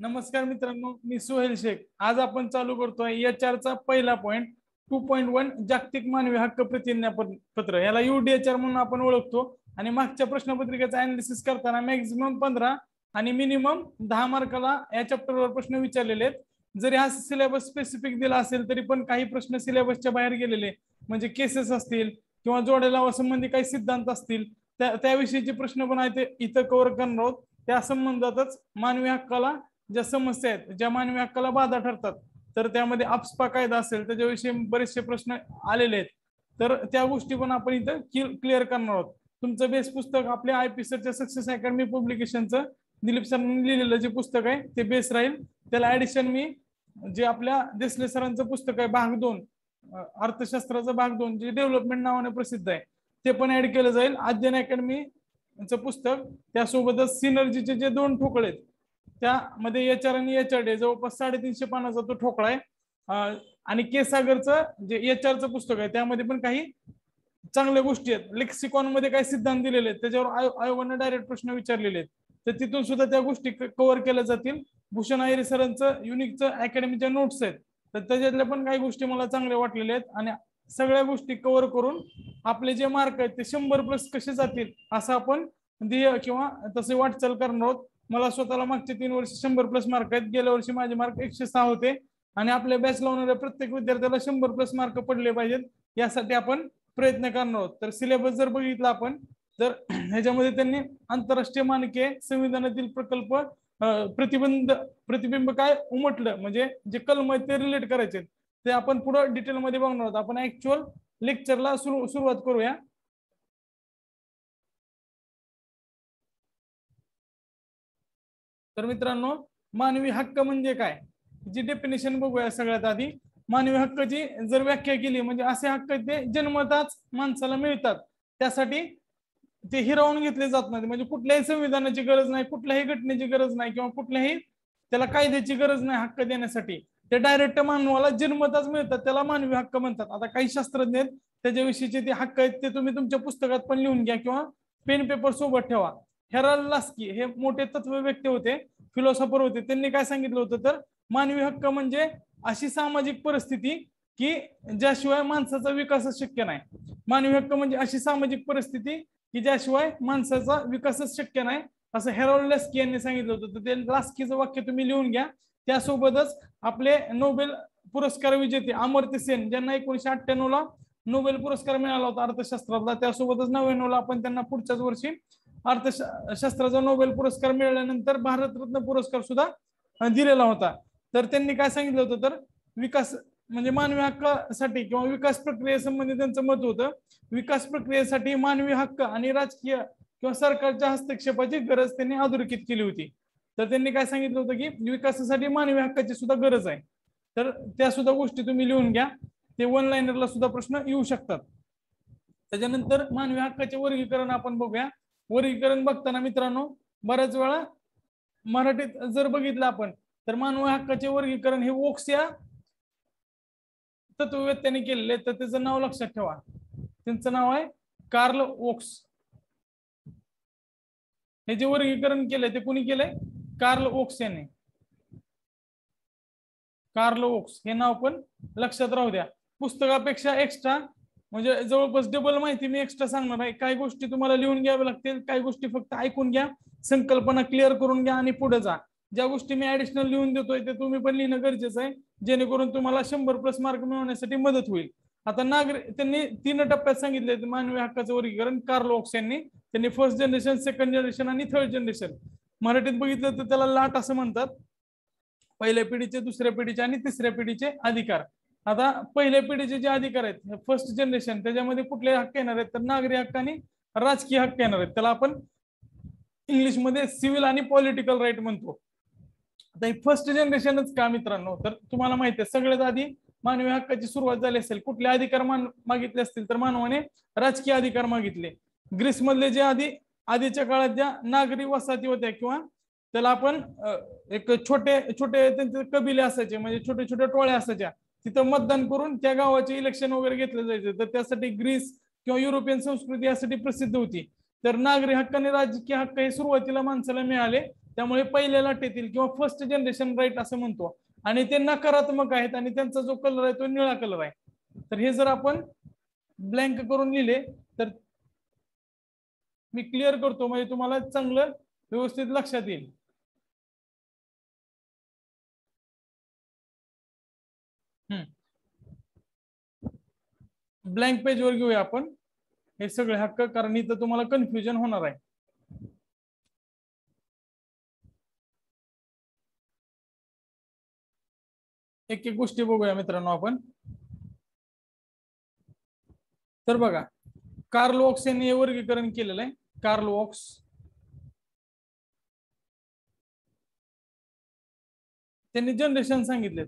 नमस्कार मित्रांनो मी सुहेल शेख. आज आपण चालू करतोय एच चा पहिला पॉइंट टू पॉईंट वन जागतिक मानवी हक्क पत्र याला युडीएचआर म्हणून आपण ओळखतो. आणि मागच्या प्रश्नपत्रिकेचा अनालिसिस करताना मॅक्झिमम पंधरा आणि मिनिमम दहा मार्काला या चॅप्टरवर प्रश्न विचारलेले आहेत. जरी हा सिलेबस स्पेसिफिक दिला असेल तरी पण काही प्रश्न सिलेबसच्या बाहेर गेलेले. म्हणजे केसेस असतील किंवा जोड्या संबंधी काही सिद्धांत असतील त्या त्याविषयीचे प्रश्न पण आहे ते इथं कव्हर करणार आहोत. त्या संबंधातच मानवी हक्काला ज्या समस्या आहेत ज्या मानवी हक्काला बाधा ठरतात तर त्यामध्ये आपस्पा कायदा असेल त्याच्याविषयी बरेचसे प्रश्न आलेले आहेत तर त्या गोष्टी पण आपण इथं क्लिअर करणार आहोत. तुमचं बेस पुस्तक आपल्या आय पी सरच्या सक्सेस अकॅडमी पब्लिकेशनचं दिलीप सरांनी लिहिलेलं जे पुस्तक आहे ते बेस राहील. त्याला ऍडिशन मी जे आपल्या देसले सरांचं पुस्तक आहे भाग दोन अर्थशास्त्राचं भाग दोन जे डेव्हलपमेंट नावाने प्रसिद्ध आहे ते पण ऍड केलं जाईल. अध्ययन अकॅडमीचं पुस्तक त्यासोबतच सिनर्जीचे जे दोन ठोकळे आहेत त्यामध्ये एच आर आणि एच आर डी जवळपास साडेतीनशे पानाचा तो ठोकळा आहे. आणि के सागरचं जे एच आरचं पुस्तक आहे त्यामध्ये पण काही चांगल्या गोष्टी आहेत. लेक्सिकॉनमध्ये काही सिद्धांत दिलेले आहेत. त्याच्यावर आयोगाने डायरेक्ट प्रश्न विचारलेले आहेत. तर तिथून सुद्धा त्या गोष्टी कव्हर केल्या जातील. भूषण आयरे सरांचं युनिकचं अकॅडमीच्या नोट्स आहेत. तर त्याच्यातल्या पण काही गोष्टी मला चांगल्या वाटलेल्या आहेत. आणि सगळ्या गोष्टी कव्हर करून आपले जे मार्क आहेत ते शंभर प्लस कसे जातील असं आपण ध्येय किंवा तसे वाटचाल करणार आहोत. मला स्वतःला मागचे तीन वर्ष शंभर प्लस मार्क आहेत. गेल्या वर्षी माझे मार्क एकशे सहा होते. आणि आपल्या बॅच लावणाऱ्या प्रत्येक विद्यार्थ्याला शंभर प्लस मार्क पडले पाहिजेत. यासाठी आपण प्रयत्न करणार आहोत. तर सिलेबस जर बघितला आपण तर ह्याच्यामध्ये त्यांनी आंतरराष्ट्रीय मानके संविधानातील प्रकल्प प्रतिबंध प्रतिबिंब काय उमटलं. म्हणजे जे कलम आहेत ते रिलेट करायचे ते आपण पुढे डिटेलमध्ये बघणार आहोत. आपण ऍक्च्युअल लेक्चरला सुरुवात करूया. तर मित्रांनो मानवी हक्क म्हणजे काय? जी डेफिनेशन बघूया सगळ्यात आधी. मानवी हक्काची जर व्याख्या केली म्हणजे असे हक्क ते जन्मताच माणसाला मिळतात. त्यासाठी ते हिरावून घेतले जात नाही म्हणजे कुठल्याही संविधानाची गरज नाही कुठल्याही घटनेची गरज नाही किंवा कुठल्याही त्याला कायद्याची गरज नाही हक्क देण्यासाठी. ते डायरेक्ट मानवाला जन्मताच मिळतात त्याला मानवी हक्क म्हणतात. आता काही शास्त्रज्ञ आहेत त्याच्याविषयीचे ते हक्क आहेत ते तुम्ही तुमच्या पुस्तकात पण लिहून घ्या किंवा पेन पेपर सोबत ठेवा. हेराल लास्की हे मोठे तत्व व्यक्ती होते. फिलॉसॉफर होते. त्यांनी काय सांगितलं होतं तर मानवी हक्क म्हणजे अशी सामाजिक परिस्थिती की ज्याशिवाय माणसाचा विकासच शक्य नाही. मानवी हक्क म्हणजे अशी सामाजिक परिस्थिती की ज्याशिवाय माणसाचा विकासच शक्य नाही असं हेरॉल लास्की यांनी सांगितलं होतं. तर ते लास्कीचं वाक्य तुम्ही लिहून घ्या. त्यासोबतच आपले नोबेल पुरस्कार विजेते अमर्त्य सेन ज्यांना एकोणीशे अठ्ठ्याण्णव ला नोबेल पुरस्कार मिळाला होता अर्थशास्त्रातला त्यासोबतच नव्याण्णव ला आपण त्यांना पुढच्याच वर्षी अर्थशास्त्राचा नोबेल पुरस्कार मिळाल्यानंतर भारतरत्न पुरस्कार सुद्धा दिलेला होता. तर त्यांनी काय सांगितलं होतं तर विकास म्हणजे मानवी हक्कासाठी किंवा विकास प्रक्रियेसंबंधी त्यांचं मत होतं विकास प्रक्रियेसाठी मानवी हक्क आणि राजकीय किंवा सरकारच्या हस्तक्षेपाची गरज त्यांनी अधोरेखित केली होती. तर त्यांनी काय सांगितलं होतं की विकासासाठी मानवी हक्काची सुद्धा गरज आहे. तर त्या सुद्धा गोष्टी तुम्ही लिहून घ्या. ते वन लाईनरला सुद्धा प्रश्न येऊ शकतात. त्याच्यानंतर मानवी हक्काचे वर्गीकरण आपण बघूया. वर्गीकरण बघताना मित्रांनो बऱ्याच वेळा मराठीत जर बघितलं आपण तर मानवी हक्काचे वर्गीकरण हे ओक्स या तत्ववेत्याने केलेले तर त्याचं नाव लक्षात ठेवा. त्यांचं नाव आहे कार्ल ओक्स हे जे वर्गीकरण केलंय ते कुणी केलंय? कार्ल ओक्स याने. कार्ल ओक्स हे नाव पण लक्षात राहू द्या. पुस्तकापेक्षा एक्स्ट्रा म्हणजे जवळपास डबल माहिती मी एक्स्ट्रा सांगणार आहे. काही गोष्टी तुम्हाला लिहून घ्याव्या लागतील काही गोष्टी फक्त ऐकून घ्या संकल्पना क्लिअर करून घ्या आणि पुढे जा. ज्या गोष्टी मी ऍडिशनल लिहून देतोय ते तुम्ही पण लिहिणं गरजेचं आहे जेणेकरून तुम्हाला शंभर प्लस मार्क मिळवण्यासाठी मदत होईल. आता नागरिक त्यांनी तीन टप्प्यात सांगितले मानवी हक्काचं वर्गीकरण कार्ल ऑक्स यांनी त्यांनी फर्स्ट जनरेशन सेकंड जनरेशन आणि थर्ड जनरेशन मराठीत बघितलं तर त्याला लाट असं म्हणतात पहिल्या पिढीचे दुसऱ्या पिढीचे आणि तिसऱ्या पिढीचे अधिकार. आता पहिल्या पिढीचे जे अधिकार आहेत फर्स्ट जनरेशन त्याच्यामध्ये कुठले हक्क येणार आहेत? तर नागरी हक्क आणि राजकीय हक्क येणार आहेत. त्याला आपण इंग्लिशमध्ये सिव्हिल आणि पॉलिटिकल राईट म्हणतो. आता ही फर्स्ट जनरेशनच का मित्रांनो? तर तुम्हाला माहिती आहे सगळ्यात आधी मानवी हक्काची सुरुवात झाली असेल कुठले अधिकार मान मागितले असतील तर मानवाने राजकीय अधिकार मागितले. ग्रीसमधले जे आधी आधीच्या काळात ज्या नागरी वसाहती होत्या किंवा त्याला आपण एक छोटे छोटे त्यांचे कबिले असायचे म्हणजे छोटे छोटे टोळ्या असायच्या तिथं मतदान करून त्या गावाचे इलेक्शन वगैरे घेतलं जायचं. तर त्यासाठी ग्रीस किंवा युरोपियन संस्कृती यासाठी प्रसिद्ध होती. तर नागरी हक्क आणि राजकीय हक्क हे सुरुवातीला माणसाला मिळाले. त्यामुळे पहिल्या लाटेतील किंवा फर्स्ट जनरेशन राईट असं म्हणतो. आणि ते नकारात्मक आहेत आणि त्यांचा जो कलर आहे तो निळा कलर आहे. तर हे जर आपण ब्लँक करून लिहिले तर मी क्लिअर करतो. म्हणजे तुम्हाला चांगलं व्यवस्थित लक्षात येईल. ब्लँक पेज वर घेऊया आपण. हे सगळे हक्क कारण इथं तुम्हाला कन्फ्युजन होणार आहे. एक एक गोष्टी बघूया मित्रांनो आपण. तर बघा कार्ल वॉक्स यांनी हे वर्गीकरण केलेलं आहे. कार्ल वॉक्स त्यांनी जनरेशन सांगितले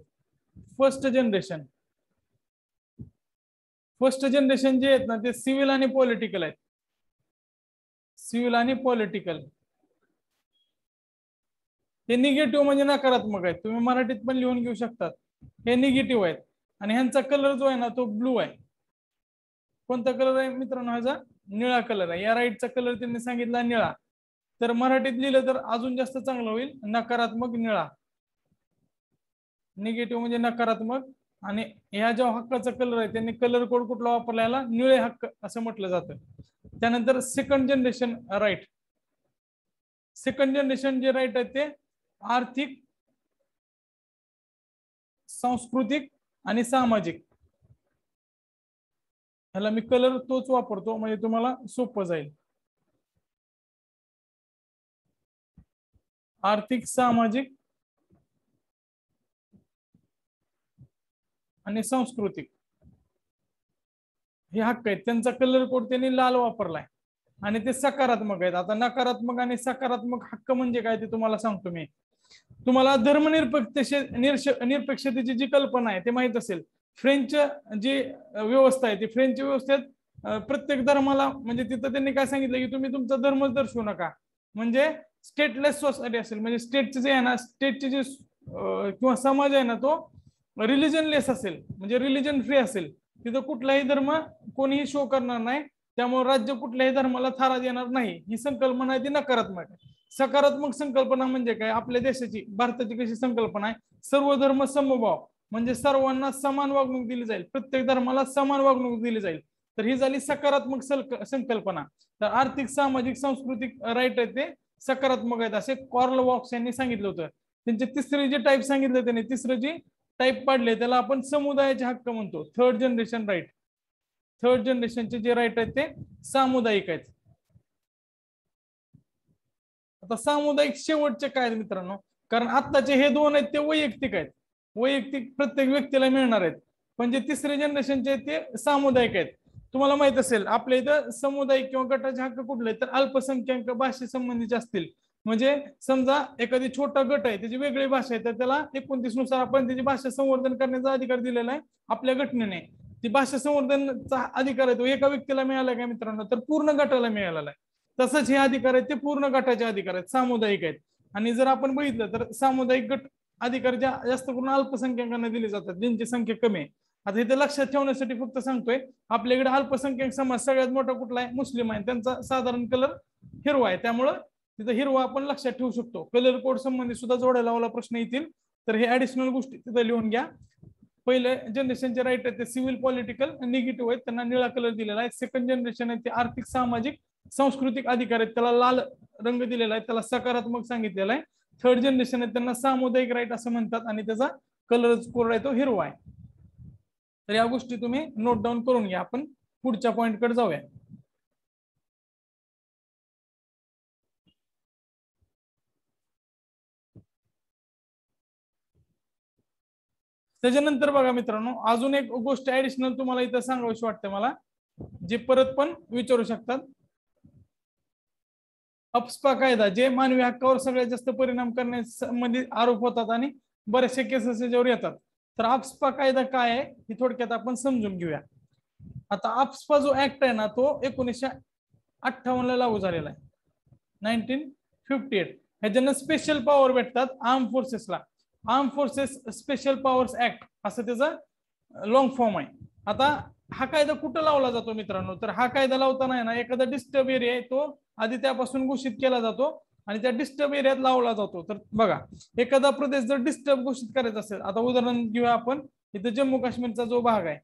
फर्स्ट जनरेशन फर्स्ट जनरेशन जे आहेत ना ते सिव्हिल आणि पॉलिटिकल आहेत. सिव्हिल आणि पॉलिटिकल. हे निगेटिव्ह म्हणजे नकारात्मक आहेत. तुम्ही मराठीत पण लिहून घेऊ शकतात. हे निगेटिव्ह आहेत. आणि ह्यांचा कलर जो आहे ना तो ब्लू आहे. कोणता कलर आहे मित्रांनो ह्याचा? निळा कलर आहे. या राईटचा कलर त्यांनी सांगितला निळा. तर मराठीत लिहिलं तर अजून जास्त चांगलं होईल. नकारात्मक निळा. निगेटिव्ह म्हणजे नकारात्मक. आणि ह्या ज्या हक्काचा कलर आहे त्यांनी कलर कोड कुठला वापरला? याला निळे हक्क असं म्हटलं जातं. त्यानंतर second generation right second generation जे राईट आहे ते आर्थिक सांस्कृतिक आणि सामाजिक. ह्याला मी कलर तोच वापरतो म्हणजे तुम्हाला सोपं जाईल. आर्थिक सामाजिक आणि सांस्कृतिक. हे हक्क आहेत. त्यांचा कलर कोड त्यांनी लाल वापरलाय. आणि ते सकारात्मक आहेत. आता नकारात्मक आणि सकारात्मक हक्क म्हणजे काय ते तुम्हाला सांगतो मी. तुम्हाला धर्मनिरपेक्ष निरपेक्षतेची जी कल्पना आहे ते माहीत असेल. फ्रेंच जी व्यवस्था आहे ती फ्रेंच व्यवस्थेत प्रत्येक धर्माला म्हणजे तिथं त्यांनी काय सांगितलं की तुम्ही तुमचा धर्मच दर्शवू नका. म्हणजे स्टेटलेस सोसायटी असेल. म्हणजे स्टेटचे जे आहे ना स्टेटचे जे किंवा समाज आहे ना तो रिलिजनलेस असेल म्हणजे रिलिजन फ्री असेल तिथं कुठलाही धर्म कोणीही शो करणार नाही त्यामुळे राज्य कुठल्याही धर्माला थारा देणार नाही. ही संकल्पना आहे ती नकारात्मक आहे. सकारात्मक संकल्पना म्हणजे काय? आपल्या देशाची भारताची कशी संकल्पना आहे? सर्व धर्म समभाव म्हणजे सर्वांना समान वागणूक दिली जाईल. प्रत्येक धर्माला समान वागणूक दिली जाईल. तर ही झाली सकारात्मक संकल्पना. तर आर्थिक सामाजिक सांस्कृतिक राईट आहे ते सकारात्मक आहेत. असे कॉर्ल वॉक्स यांनी सांगितलं होतं. त्यांचे तिसरे जे टाईप सांगितलं त्यांनी तिसरं जी टाईप पाडले त्याला आपण समुदायाचे हक्क म्हणतो. थर्ड जनरेशन राईट थर्ड जनरेशनचे जे राईट आहेत ते सामुदायिक आहेत. आता सामुदायिक शेवटचे काय आहेत मित्रांनो? कारण आत्ताचे हे दोन आहेत ते वैयक्तिक आहेत. वैयक्तिक प्रत्येक व्यक्तीला मिळणार आहेत. पण जे तिसरे जनरेशनचे ते सामुदायिक आहेत. तुम्हाला माहीत असेल आपल्या इथं समुदायिक किंवा गटाचे हक्क कुठले? तर अल्पसंख्याक भाषे संबंधीचे असतील. म्हणजे समजा एखादी छोटा गट आहे त्याची वेगळी भाषा आहे तर त्याला एकोणतीसनुसार आपण त्याची भाषा संवर्धन करण्याचा अधिकार दिलेला आहे आपल्या घटनेने ती भाषा संवर्धनचा अधिकार आहे तो एका व्यक्तीला मिळाला का मित्रांनो? तर पूर्ण गटाला मिळालेला आहे. तसंच हे अधिकार आहेत ते पूर्ण गटाचे अधिकार आहेत सामुदायिक आहेत. आणि जर आपण बघितलं तर सामुदायिक गट अधिकार ज्या जास्त करून अल्पसंख्याकांना दिले जातात ज्यांची संख्या कमी आहे. आता इथे लक्षात ठेवण्यासाठी फक्त सांगतोय आपल्याकडे अल्पसंख्याक समाज सगळ्यात मोठा कुठला आहे? मुस्लिम आहे. त्यांचा साधारण कलर हिरवा आहे. त्यामुळं तिथं हिरवा आपण लक्षात ठेवू शकतो. कलर कोड संबंधी सुद्धा जोडायला मला प्रश्न येतील. तर हे ऍडिशनल गोष्टी तिथं लिहून घ्या. पहिले जनरेशनचे राईट आहेत ते सिव्हिल पॉलिटिकल निगेटिव्ह आहेत. त्यांना निळा कलर दिलेला आहे. सेकंड जनरेशन आहे ते आर्थिक सामाजिक सांस्कृतिक अधिकार आहेत. त्याला लाल रंग दिलेला आहे. त्याला सकारात्मक सांगितलेला आहे. थर्ड जनरेशन आहे त्यांना सामुदायिक राईट असं म्हणतात आणि त्याचा कलर कोड आहे तो हिरवा आहे. तर या गोष्टी तुम्ही नोट डाऊन करून घ्या. आपण पुढच्या पॉईंटकडे जाऊया. त्याच्यानंतर बघा मित्रांनो अजून एक गोष्ट ऍडिशनल तुम्हाला इथं सांगावीशी वाटते मला जे परत पण विचारू शकतात. अपस्पा कायदा जे मानवी हक्कावर सगळ्यात जास्त परिणाम करण्यासंबंधी आरोप होतात आणि बरेचसे केसेस याच्यावर येतात. तर आपस्पा कायदा काय आहे हे थोडक्यात आपण समजून घेऊया. आता आपस्पा जो ऍक्ट आहे ना तो एकोणीसशे अठ्ठावन्न ला लागू झालेला आहे. Nineteen fifty eight. ह्याच्यानं special power भेटतात arm फोर्सेसला arm forces special powers act असं त्याचा लॉंग फॉर्म आहे. आता हा कायदा कुठं लावला जातो मित्रांनो? तर हा कायदा लावताना आहे ना एखादा डिस्टर्ब एरिया आहे तो आधी त्यापासून घोषित केला जातो आणि त्या डिस्टर्ब एरियात लावला जातो. तर बघा एखादा प्रदेश जर डिस्टर्ब घोषित करायचा असेल आता उदाहरण घेऊया आपण. इथं जम्मू काश्मीरचा जो भाग आहे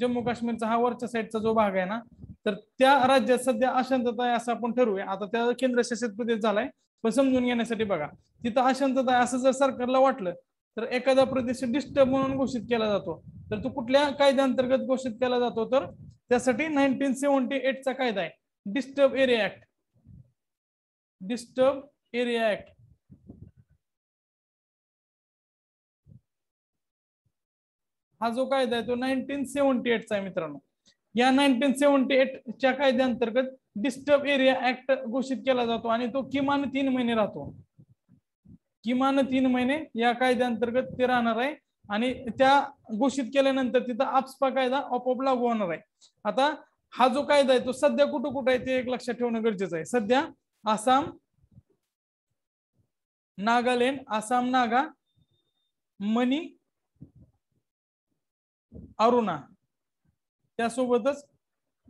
जम्मू काश्मीरचा हा वरच्या साईडचा जो भाग आहे ना तर त्या राज्यात सध्या अशांतता आहे असं आपण ठरवूया. आता त्या केंद्रशासित प्रदेश झालाय पण समजून घेण्यासाठी बघा तिथं अशांतता असं जर सरकारला वाटलं तर एखादा प्रदेश डिस्टर्ब म्हणून घोषित केला जातो. तर तो कुठल्या कायद्याअंतर्गत घोषित केला जातो? तर त्यासाठी नाईन्टीन सेव्हन्टी एटचा कायदा आहे. Disturb area act disturb area act हा जो कायदा आहे तो नाईन्टीन सेव्हन्टी एटचा आहे मित्रांनो. या नाईन्टीन सेव्हन्टी एटच्या कायद्याअंतर्गत डिस्टर्ब एरिया ऍक्ट घोषित केला जातो आणि तो किमान तीन महिने राहतो. किमान तीन महिने या कायद्याअंतर्गत ते राहणार आहे आणि त्या घोषित केल्यानंतर तिथं आपस्पा कायदा आपोआप लागू होणार आहे. आता हा जो कायदा आहे तो सध्या कुठं कुठं आहे ते एक लक्षात ठेवणं गरजेचं आहे. सध्या आसाम नागालँड आसाम नागा मणी अरुणा त्यासोबतच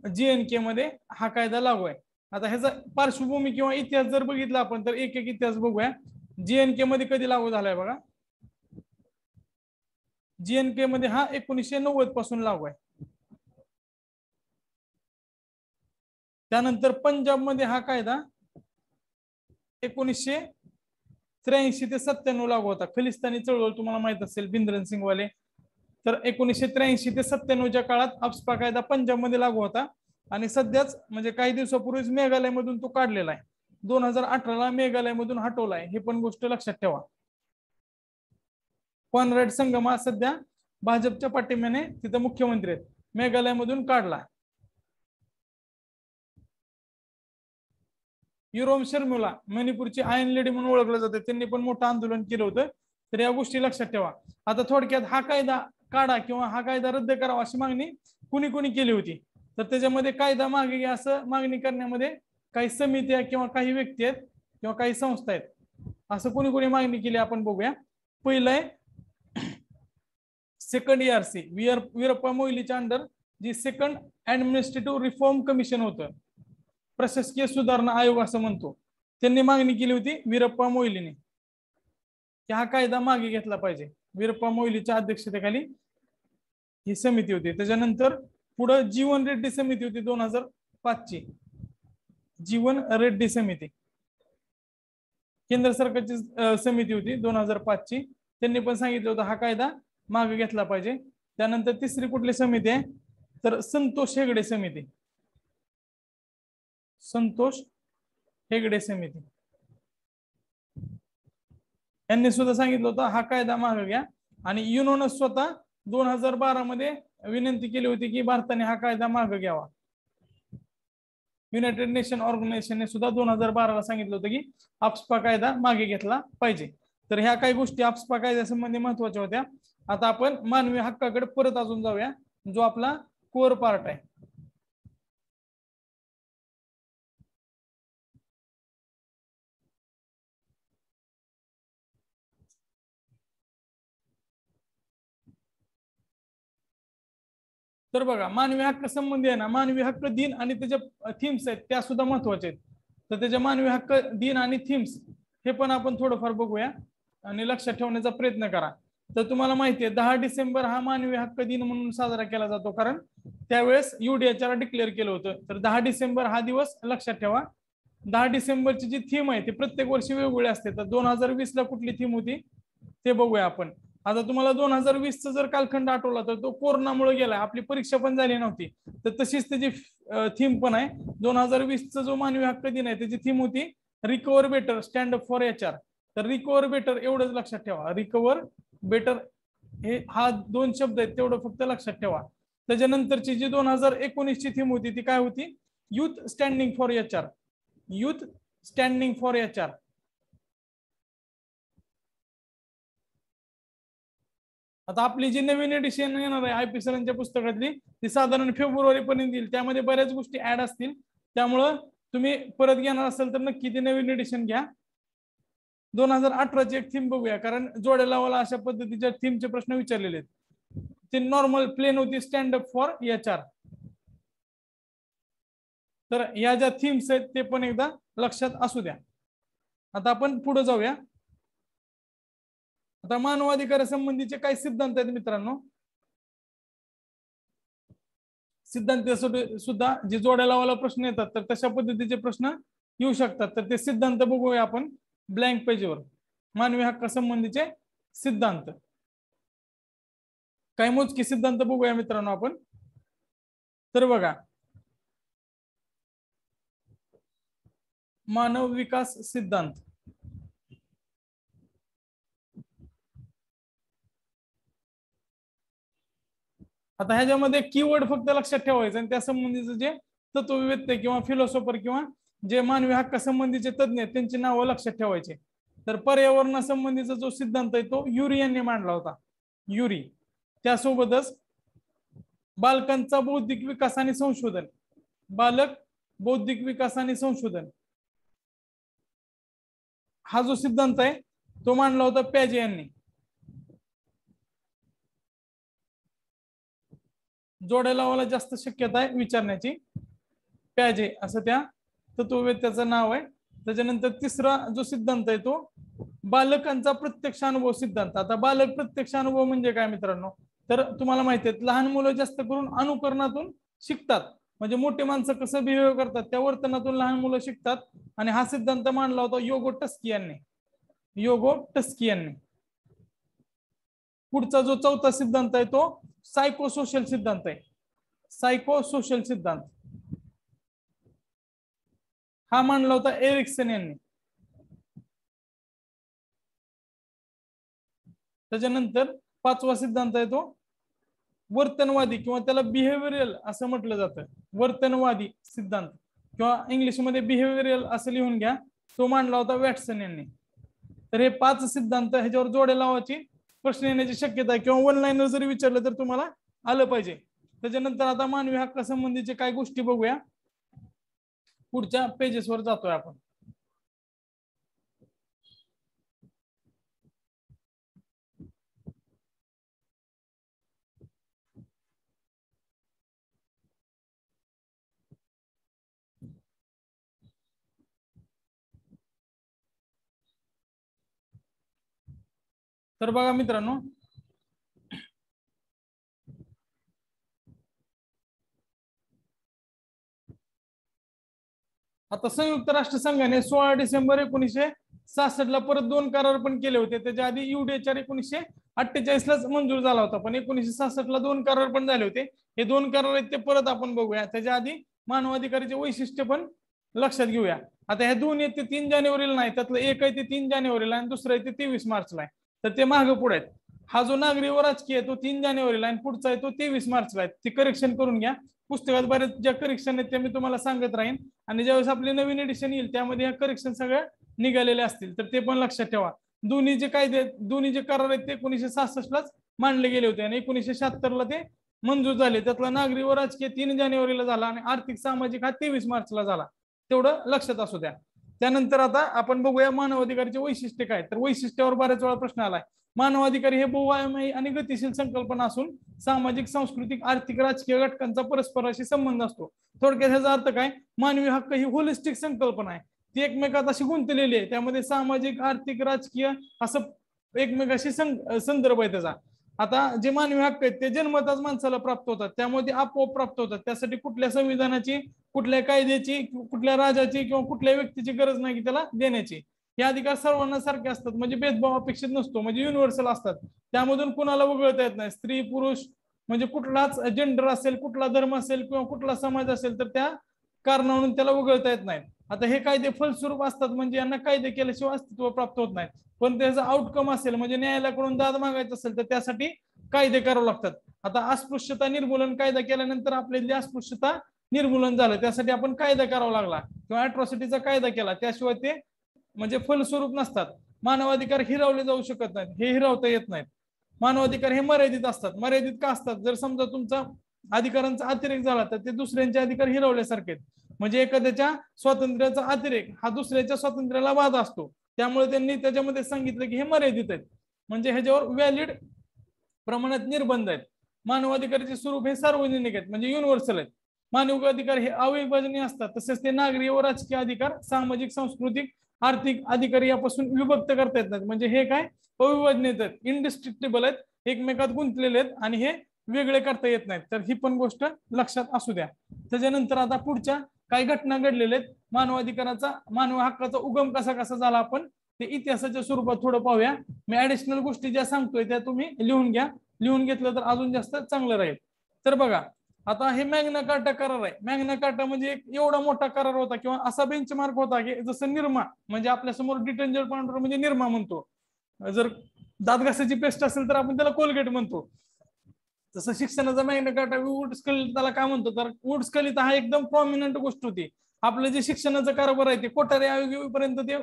जे एन के मध्ये हा कायदा लागू आहे. आता ह्याचा पार्श्वभूमी किंवा इतिहास जर बघितला आपण तर एक एक इतिहास बघूया. जे एन के मध्ये कधी लागू झालाय बघा? जे एन के मध्ये हा एकोणीसशे नव्वदपासून लागू आहे. त्यानंतर पंजाबमध्ये हा कायदा एकोणीसशे त्र्याऐंशी ते सत्त्याण्णव लागू होता. खलिस्तानी चळवळ तुम्हाला माहीत असेल बिंद्रन सिंग वाले तर एकोणीसशे त्र्याऐंशी ते सत्त्याण्णवच्या काळात अप्सपा कायदा पंजाबमध्ये लागू होता. आणि सध्याच म्हणजे काही दिवसापूर्वीच मेघालय मधून तो काढलेला आहे. दोन हजार अठराला मेघालय मधून आहे. हे पण गोष्ट लक्षात ठेवा. कॉनरेड संगम हा सध्या भाजपच्या पाठिंब्याने तिथं मुख्यमंत्री आहेत. मेघालयमधून काढला युरोम शर्मुला मणिपूरची आयन लेडी म्हणून ओळखलं जाते. त्यांनी पण मोठं आंदोलन केलं होतं. तर या गोष्टी लक्षात ठेवा. आता थोडक्यात हा कायदा काढा किंवा हा कायदा रद्द करावा अशी मागणी कुणी कुणी केली होती. तर त्याच्यामध्ये कायदा मागे घ्या असं मागणी करण्यामध्ये काही समित्या किंवा काही व्यक्ती आहेत किंवा काही संस्था आहेत. असं कोणी कोणी मागणी केली आपण बघूया. पहिलं आहे सेकंड ईआरसी वीर वीरप्पा मोहिलीच्या अंडर जी सेकंड ऍडमिनिस्ट्रेटिव्ह रिफॉर्म कमिशन होतं. प्रशासकीय सुधारणा आयोग असं म्हणतो. त्यांनी मागणी केली होती वीरप्पा मोहिलीने. की हा कायदा मागे घेतला पाहिजे. वीरप्पा मोहिलीच्या अध्यक्षतेखाली ही समिती होती. त्याच्यानंतर पुढं जीवन रेड्डी समिती होती दोन हजार पाचची. जीवन रेड्डी समिती. केंद्र सरकारची समिती होती दोन हजार पाचची. त्यांनी पण सांगितलं होतं हा कायदा मागे घेतला पाहिजे. त्यानंतर तिसरी कुठली समिती आहे? तर संतोष हेगडे समिती. संतोष हेगडे समिती. यांनी सुद्धा सांगितलं होतं हा कायदा मागे घ्या. आणि युनोनं स्वतः दोन हजार बारा मध्ये विनंती केली होती की भारताने हा कायदा मागे घ्यावा. युनायटेड नेशन ऑर्गनायझेशनने सुद्धा दोन हजार बाराला सांगितलं होतं की आपस्पा कायदा मागे घेतला पाहिजे. तर ह्या काही गोष्टी आपस्पा कायद्यासंबंधी महत्त्वाच्या होत्या. आता आपण मानवी हक्काकडे परत अजून जाऊया जो आपला कोर पार्ट आहे. तर बघा मानवी हक्क संबंधी आहे ना मानवी हक्क दिन आणि त्याच्या थीम्स आहेत त्या सुद्धा महत्त्वाच्या आहेत. तर त्याच्या मानवी हक्क दिन आणि थीम्स हे पण आपण थोडंफार बघूया आणि लक्षात ठेवण्याचा प्रयत्न करा. तर तुम्हाला माहिती आहे दहा डिसेंबर हा मानवी हक्क दिन म्हणून साजरा केला जातो. कारण त्यावेळेस युडीएचआर डिक्लेअर केलं होतं. तर दहा डिसेंबर हा दिवस लक्षात ठेवा. दहा डिसेंबरची जी थीम आहे ती प्रत्येक वर्षी वेगवेगळी असते. तर दोन हजार वीस ला कुठली थीम होती ते बघूया आपण. आता तुम्हाला दोन हजार वीसचा जर कालखंड आठवला तर तो कोरोनामुळे गेलाय. आपली परीक्षा पण झाली नव्हती. तर तशीच त्याची थीम पण आहे. दोन हजार वीसचा जो मानवी हक्क दिन आहे त्याची थीम होती recover better stand up for H R तर रिकवर बेटर एवढंच लक्षात ठेवा. रिकवर बेटर हे हा दोन शब्द आहेत तेवढं फक्त लक्षात ठेवा. त्याच्यानंतरची जी दोन हजार एकोणीसची थीम होती ती काय होती? Youth standing for H R youth standing for H R आता आपली जी नवीन एडिशन येणार आहे आय पी सरांच्या पुस्तकातली ती साधारण फेब्रुवारी पर्यंत येईल. त्यामध्ये बऱ्याच गोष्टी ऍड असतील. त्यामुळं तुम्ही परत घेणार असेल तर नक्की ती नवीन एडिशन घ्या. दोन हजार अठराची एक थीम बघूया कारण जोड्या लावाला अशा पद्धतीच्या थीमचे प्रश्न विचारलेले आहेत. ते नॉर्मल प्लेन होती stand up for H R तर या ज्या थीम्स आहेत ते पण एकदा लक्षात असू द्या. आता आपण पुढे जाऊया. आता मानवाधिकारासंबंधीचे काही सिद्धांत आहेत मित्रांनो? सिद्धांत सुद्धा जे जोड्या लावायला प्रश्न येतात तर तशा पद्धतीचे प्रश्न येऊ शकतात. तर ते सिद्धांत बघूया आपण ब्लँक पेजवर मानवी हक्कासंबंधीचे सिद्धांत. काही मोजके सिद्धांत बघूया मित्रांनो आपण? तर बघा. मानव विकास सिद्धांत. आता ह्याच्यामध्ये कीवर्ड फक्त लक्षात ठेवायचं आणि त्या संबंधीचं जे तत्ववेत्ते किंवा फिलॉसॉफर किंवा जे मानवी हक्का संबंधीचे तज्ज्ञ आहेत त्यांची नावं लक्षात ठेवायचे. तर पर्यावरणासंबंधीचा जो सिद्धांत आहे तो युरी यांनी मांडला होता. युरी त्यासोबतच बालकांचा बौद्धिक विकास आणि संशोधन. बालक बौद्धिक विकास आणि संशोधन. हा जो सिद्धांत आहे तो मांडला होता पॅजे यांनी. जोड्या लावायला जास्त शक्यता आहे विचारण्याची. प्याजे असं त्या तत्ववेत्याचं नाव आहे. त्याच्यानंतर तिसरा जो सिद्धांत आहे तो बालकांचा प्रत्यक्ष अनुभव सिद्धांत. आता बालक प्रत्यक्ष अनुभव म्हणजे काय मित्रांनो? तर तुम्हाला माहिती आहे लहान मुलं जास्त करून अनुकरणातून शिकतात. म्हणजे मोठे माणसं कसं बिहेव करतात त्या वर्तनातून लहान मुलं शिकतात. आणि हा सिद्धांत मांडला होता योगो टस्की यांनी. योगो टस्की यांनी. पुढचा जो चौथा सिद्धांत आहे तो सायको सोशल सिद्धांत आहे. सायको सोशल सिद्धांत. हा मांडला होता एरिक्सन यांनी. त्याच्यानंतर पाचवा सिद्धांत आहे तो वर्तनवादी किंवा त्याला बिहेवियरल असं म्हटलं जातं. वर्तनवादी सिद्धांत. किंवा इंग्लिशमध्ये बिहेवियरल असं लिहून घ्या तो मांडला होता वॅटसन यांनी. तर हे पाच सिद्धांत ह्याच्यावर जोडे लावायची प्रश्न येण्याची शक्यता किंवा वन लाईनर जरी विचारलं तर तुम्हाला आलं पाहिजे. त्याच्यानंतर आता मानवी हक्कासंबंधीचे काय गोष्टी बघूया. पुढच्या पेजेसवर जातोय आपण. तर बघा मित्रांनो. आता संयुक्त राष्ट्र संघाने सोळा डिसेंबर एकोणीसशे सहासष्ट ला परत दोन करार पण केले होते. त्याच्या आधी युडीएचआर एकोणीसशे अठ्ठेचाळीस लाच मंजूर झाला होता पण एकोणीसशे सहासष्ट ला दोन करार पण झाले होते. हे दोन करार आहेत ते परत आपण बघूया. त्याच्या आधी मानवाधिकाराचे वैशिष्ट्य पण लक्षात घेऊया. आता ह्या दोन आहेत ते तीन जानेवारीला नाही त्यातलं एक आहे ते तीन जानेवारीला आणि दुसरं आहे ते तेवीस मार्चला आहे. तर ते मागे पुढे आहेत. हा जो नागरी व राजकीय आहे तो तीन जानेवारीला आणि पुढचा आहे तो तेवीस मार्चला आहे. ते करेक्शन करून घ्या. पुस्तकात बरेच ज्या करेक्शन आहेत त्या मी तुम्हाला सांगत राहीन. आणि ज्यावेळेस आपले नवीन एडिशन येईल त्यामध्ये ह्या करेक्शन सगळ्या निघालेले असतील. तर ते पण लक्षात ठेवा. दोन्ही जे कायदे दोन्ही जे करार आहेत ते एकोणीसशे सहासष्टलाच मांडले गेले होते आणि एकोणीसशे शहात्तरला ते मंजूर झाले. त्यातला नागरी व राजकीय तीन जानेवारीला झाला आणि आर्थिक सामाजिक हा तेवीस मार्चला झाला. तेवढं लक्षात असू द्या. त्यानंतर आता आपण बघूया मानवाधिकाराचे वैशिष्ट्य काय. तर वैशिष्ट्यावर बऱ्याच वेळा प्रश्न आलाय. मानवाधिकार हे बहुआयामी आणि गतिशील संकल्पना असून सामाजिक सांस्कृतिक आर्थिक राजकीय घटकांचा परस्पराशी संबंध असतो. थोडक्यात ह्याचा अर्थ काय? मानवी हक्क ही होलिस्टिक संकल्पना आहे. ती एकमेकात अशी गुंतलेली आहे. त्यामध्ये सामाजिक आर्थिक राजकीय असं एकमेकाशी संदर्भ आहे त्याचा. आता जे मानवी हक्क आहेत ते जन्मताच माणसाला प्राप्त होतात. त्यामुळे ते आपोआप प्राप्त होतात. त्यासाठी कुठल्या संविधानाची कुठल्या कायद्याची कुठल्या राजाची किंवा कुठल्या व्यक्तीची गरज नाही की त्याला देण्याची. हे अधिकार सर्वांना सारखे असतात. म्हणजे भेदभाव अपेक्षित नसतो. म्हणजे युनिव्हर्सल असतात. त्यामधून कुणाला वगळता येत नाही. स्त्री पुरुष म्हणजे कुठलाच जेंडर असेल कुठला धर्म असेल किंवा कुठला समाज असेल तर त्या कारणावरून त्याला वगळता येत नाही. आता हे कायदे फलस्वरूप असतात म्हणजे यांना कायदे केल्याशिवाय अस्तित्व प्राप्त होत नाही. पण त्याचा आउटकम असेल म्हणजे न्यायालयाकडून दाद मागायचं असेल तर त्यासाठी कायदे करावे लागतात. आता अस्पृश्यता निर्मूलन कायदा केल्यानंतर आपल्यातली अस्पृश्यता निर्मूलन झालं. त्यासाठी आपण कायदा करावा लागला. किंवा अॅट्रॉसिटीचा कायदा केला. त्याशिवाय ते म्हणजे फलस्वरूप नसतात. मानवाधिकार हिरावले जाऊ शकत नाहीत. हे हिरावता येत नाहीत. मानवाधिकार हे मर्यादित असतात. मर्यादित का असतात? जर समजा तुमचा अधिकारांचा अतिरेक झाला तर ते दुसऱ्यांचे अधिकार हिरवल्यासारखे म्हणजे एखाद्याच्या स्वातंत्र्याचा अतिरेक हा दुसऱ्याच्या स्वातंत्र्याला वाद असतो. त्यामुळे त्यांनी त्याच्यामध्ये सांगितलं की हे मर्यादित आहेत. म्हणजे ह्याच्यावर व्हॅलिड प्रमाणात निर्बंध आहेत. मानवाधिकाराचे स्वरूप हे सार्वजनिक आहेत म्हणजे युनिव्हर्सल आहेत. मानव अधिकार हे अविभाजनीय असतात तसेच ते नागरी व राजकीय अधिकार सामाजिक सांस्कृतिक आर्थिक अधिकारी यापासून विभक्त करता येत नाहीत. म्हणजे हे काय? अविभाजनीय आहेत इनडिस्ट्रिक्टेबल आहेत एकमेकात गुंतलेले आहेत आणि हे वेगळे करता येत नाहीत. तर ही पण गोष्ट लक्षात असू द्या. त्याच्यानंतर आता पुढच्या काही घटना घडलेल्या आहेत. मानवाधिकाराचा मानव हक्काचा उगम कसा कसा झाला आपण ते इतिहासाच्या स्वरूपात थोडं पाहूया. मी ऍडिशनल गोष्टी ज्या सांगतोय त्या तुम्ही लिहून घ्या. लिहून घेतलं तर अजून जास्त चांगलं राहील. तर बघा आता हे मॅग्ना कार्टा करार आहे. मॅग्ना कार्टा म्हणजे एक एवढा मोठा करार होता किंवा असा बेंचमार्क होता की जसं निर्मा म्हणजे आपल्यासमोर डिटेंजर पावडर म्हणजे निर्मा म्हणतो. जर दात घासाची पेस्ट असेल तर आपण त्याला कोलगेट म्हणतो. तसं शिक्षणाचा मॅग्ना कार्टा वुड त्याला काय म्हणतो तर वुड स्कलित हा एकदम प्रॉमिनंट गोष्ट होती. आपलं जे शिक्षणाचं कारभार आहे ते कोठारी आयोगापर्यंत ते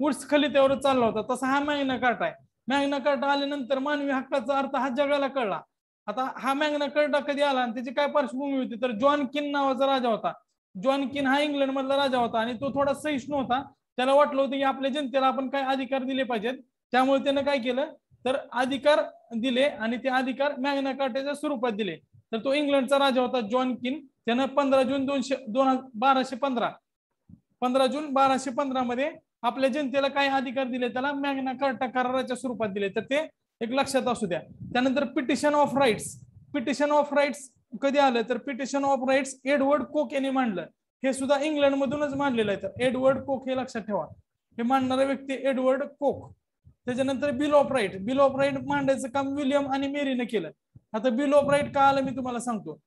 वुड्स चालला होता. तसा हा मॅग्ना कार्टा आहे. मॅग्ना कार्टा आल्यानंतर मानवी हक्काचा अर्थ हा जगाला कळला. आता हा मॅग्ना कार्टा कधी आला आणि त्याची काय पार्श्वभूमी होती? तर जॉन किन नावाचा राजा होता. जॉन किन हा इंग्लंड मधला राजा होता आणि तो थोडा सहिष्णू होता. त्याला वाटलं होतं की आपल्या जनतेला आपण काय अधिकार दिले पाहिजेत. त्यामुळे त्यानं काय केलं? तर अधिकार दिले आणि ते अधिकार मॅग्ना कार्टेच्या स्वरूपात दिले. तर तो इंग्लंडचा राजा होता जॉन किन. त्यानं पंधरा जून दोनशे दोन बाराशे पंधरा. पंधरा जून बाराशे पंधरा मध्ये आपल्या जनतेला काय अधिकार दिले? त्याला मॅग्ना कार्टा कराराच्या स्वरूपात दिले. तर ते एक लक्षात असू द्या. त्यानंतर petition of rights petition of rights कधी आलं? तर petition of rights Edward Coke यांनी मांडलं. हे सुद्धा इंग्लंडमधूनच मांडलेलं आहे. तर एडवर्ड कोक हे लक्षात ठेवा. हे मांडणारा व्यक्ती एडवर्ड कोक. त्याच्यानंतर bill of right bill of right मांडायचं काम विलियम आणि मेरीने केलं. आता बिल ऑफ राईट का आलं मी तुम्हाला सांगतो.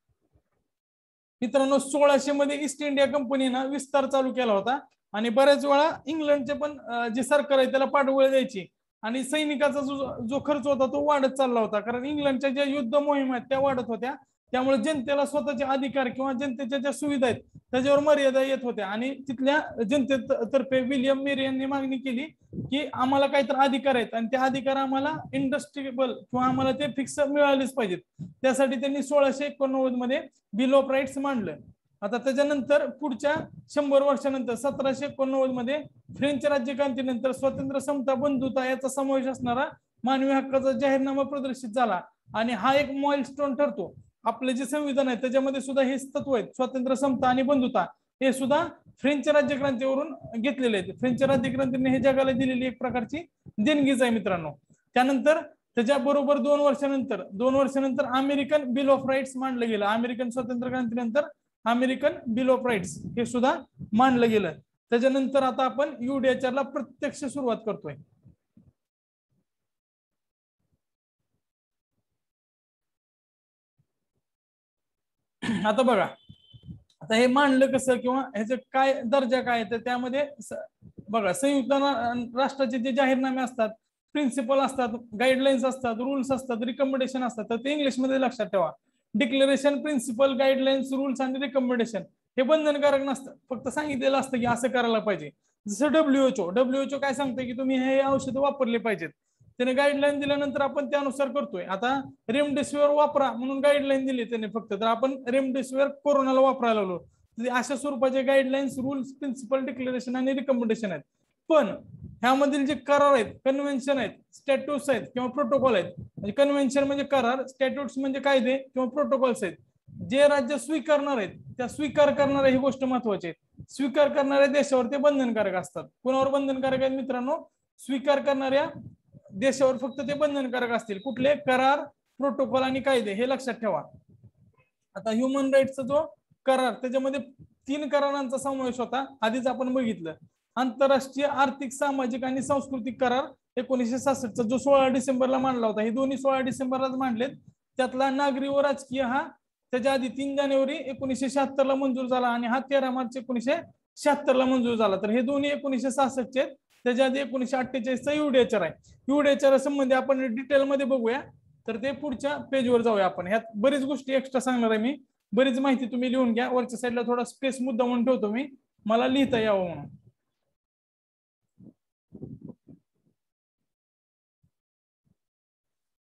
मित्रांनो सोळाशे मध्ये ईस्ट इंडिया कंपनीनं विस्तार चालू केला होता. आणि बऱ्याच वेळा इंग्लंडचे पण जे सरकार आहे त्याला पाठबळ द्यायची. आणि सैनिकाचा जो जो खर्च होता तो वाढत चालला होता. कारण इंग्लंडच्या ज्या युद्ध मोहिम आहेत त्या वाढत होत्या. त्यामुळे जनतेला स्वतःचे अधिकार किंवा जनतेच्या ज्या सुविधा आहेत त्याच्यावर मर्यादा येत होत्या. आणि तिथल्या जनतेतर्फे विलियम मेरी यांनी मागणी केली की आम्हाला काहीतरी अधिकार आहेत आणि ते अधिकार आम्हाला इंडस्ट्रीबल किंवा आम्हाला ते फिक्स मिळालेच पाहिजेत. त्यासाठी त्यांनी सोळाशे एकोणनव्वदमध्ये बिल ऑफ राईट्स मांडलं. आता त्याच्यानंतर पुढच्या शंभर वर्षानंतर सतराशे एकोणनव्वदमध्ये फ्रेंच राज्यक्रांतीनंतर स्वतंत्र समता बंधुता याचा समावेश असणारा मानवी हक्काचा जाहीरनामा प्रदर्शित झाला. आणि हा एक स्टोन ठरतो. आपले जे संविधान आहे त्याच्यामध्ये सुद्धा हे तत्व आहेत. स्वातंत्र्य समता आणि बंधुता. हे सुद्धा फ्रेंच राज्यक्रांतीवरून घेतलेले आहेत. फ्रेंच राज्यक्रांतीने हे जगाला दिलेली एक प्रकारची देणगीच आहे मित्रांनो. त्यानंतर त्याच्या बरोबर दोन वर्षानंतर दोन वर्षानंतर अमेरिकन बिल ऑफ राईट्स मांडलं गेलं. अमेरिकन स्वातंत्र्य क्रांतीनंतर अमेरिकन बिल ऑफ राईट्स हे सुद्धा मांडलं गेलं. त्याच्यानंतर आता आपण युडीएचआरला प्रत्यक्ष सुरुवात करतोय. आता बघा. आता हे मांडलं कसं किंवा ह्याचं काय दर्जा काय तर त्यामध्ये बघा संयुक्त राष्ट्राचे जे जाहीरनामे असतात प्रिन्सिपल असतात गाईडलाईन्स असतात रूल्स असतात रिकमेंडेशन असतात तर ते इंग्लिशमध्ये लक्षात ठेवा. डिक्लेरेशन प्रिन्सिपल गाईडलाईन्स रूल्स आणि रिकमेंडेशन हे बंधनकारक नसतं. फक्त सांगितलेलं असतं की असं करायला पाहिजे. जसं डब्ल्यूएचओ डब्ल्यूएचओ काय सांगतं की तुम्ही हे औषध वापरले पाहिजेत. त्याने गाईडलाईन दिल्यानंतर आपण त्यानुसार करतोय. आता रेमडेसिवीर वापरा म्हणून गाईडलाईन दिली त्याने फक्त. तर आपण रेमडेसिवीर कोरोनाला वापरायला लागलो. अशा स्वरूपाचे गाईडलाईन्स रूल्स प्रिन्सिपल डिक्लेरेशन आणि रिकमेंडेशन आहेत. पण ह्यामधील जे करार आहेत कन्व्हेन्शन आहेत स्टॅट्यूट्स आहेत किंवा प्रोटोकॉल आहेत. म्हणजे कन्व्हेन्शन म्हणजे करार स्टॅट्यूट्स म्हणजे कायदे किंवा प्रोटोकॉल्स आहेत. जे राज्य स्वीकारणार आहेत त्या स्वीकार करणाऱ्या ही गोष्ट महत्वाची आहे. स्वीकार करणाऱ्या देशावर ते बंधनकारक असतात. कुणावर बंधनकारक आहेत मित्रांनो? स्वीकार करणाऱ्या देशावर फक्त ते बंधनकारक असतील. कुठले? करार प्रोटोकॉल आणि कायदे हे लक्षात ठेवा. आता ह्युमन राईटचा जो करार त्याच्यामध्ये तीन करारांचा समावेश होता. आधीच आपण बघितलं. आंतरराष्ट्रीय आर्थिक सामाजिक आणि सांस्कृतिक करार एकोणीसशे सासष्टचा जो सोळा डिसेंबरला मांडला होता. हे दोन्ही सोळा डिसेंबरलाच मांडलेत. त्यातला नागरी व राजकीय हा त्याच्या आधी तीन जानेवारी एकोणीसशे शहात्तरला मंजूर झाला आणि हा तेरा मार्च एकोणीसशे शहात्तरला मंजूर झाला. तर हे दोन्ही एकोणीसशे सहासष्टचे त्याच्या आधी एकोणीशे अठ्ठेचाळीसचा युडेचर आहे. युडेचरा संबंधी आपण डिटेलमध्ये बघूया. तर ते पुढच्या पेजवर जाऊया आपण. ह्यात बरीच गोष्टी एक्स्ट्रा सांगणार आहे मी. बरीच माहिती तुम्ही लिहून घ्या. वरच्या साईडला थोडा स्पेस मुद्दा म्हणून ठेवतो मी. मला लिहिता यावं म्हणून.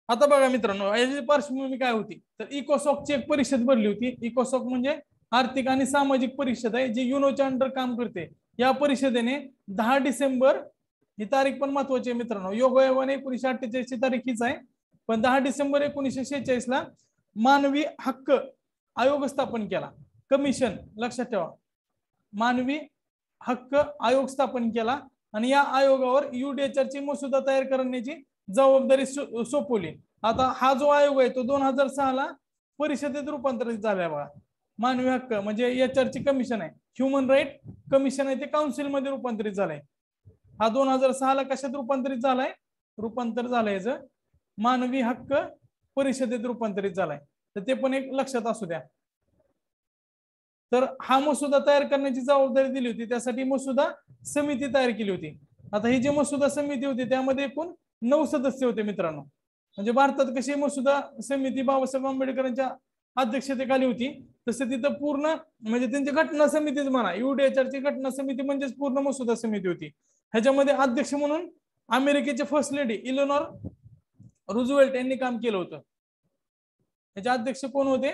आता बघा मित्रांनो याची पार्श्वभूमी काय होती? तर इकोसॉकची एक परिषद भरली होती. इकोसॉक म्हणजे आर्थिक आणि सामाजिक परिषद आहे जी युनोच्या अंडर काम करते. या परिषदेने दहा डिसेंबर ही तारीख पण महत्वाची आहे मित्रांनो. योगायोगाने एकोणीशे अठ्ठेचाळीस ची तारीख हीच आहे. पण दहा डिसेंबर एकोणीशे शेहेचाळीस ला मानवी हक्क आयोग स्थापन केला. कमिशन लक्षात ठेवा. मानवी हक्क आयोग स्थापन केला आणि या आयोगावर युडीएचआरची ची मसुदा तयार करण्याची जबाबदारी सो- सोपवली. आता हा जो आयोग आहे तो दोन हजार सहा ला परिषदेत रूपांतरित झालाय बघा. मानवी हक्क म्हणजे एचआर ची कमिशन आहे. ह्युमन राईट कमिशन आहे ते काउन्सिलमध्ये रूपांतरित झालंय. हा दोन हजार सहाला कशात रूपांतरित झालाय? रूपांतर झालंय याचं मानवी हक्क परिषदेत रूपांतरित झालाय. तर ते पण एक लक्षात असू द्या. तर हा मसुदा तयार करण्याची जबाबदारी दिली होती त्यासाठी मसुदा समिती तयार केली होती. आता ही जी मसुदा समिती होती त्यामध्ये एकूण नऊ सदस्य होते मित्रांनो. म्हणजे भारतात कशी मसुदा समिती बाबासाहेब आंबेडकरांच्या अध्यक्षतेखाली होती. तसं तिथं पूर्ण म्हणजे त्यांची घटना समितीच म्हणा युडीएचआरची ची घटना समिती म्हणजेच पूर्ण मसुदा समिती होती. ह्याच्यामध्ये अध्यक्ष म्हणून अमेरिकेचे फर्स्ट लेडी इलेनॉर रुझवेल्ट यांनी काम केलं होतं. ह्याचे अध्यक्ष कोण होते?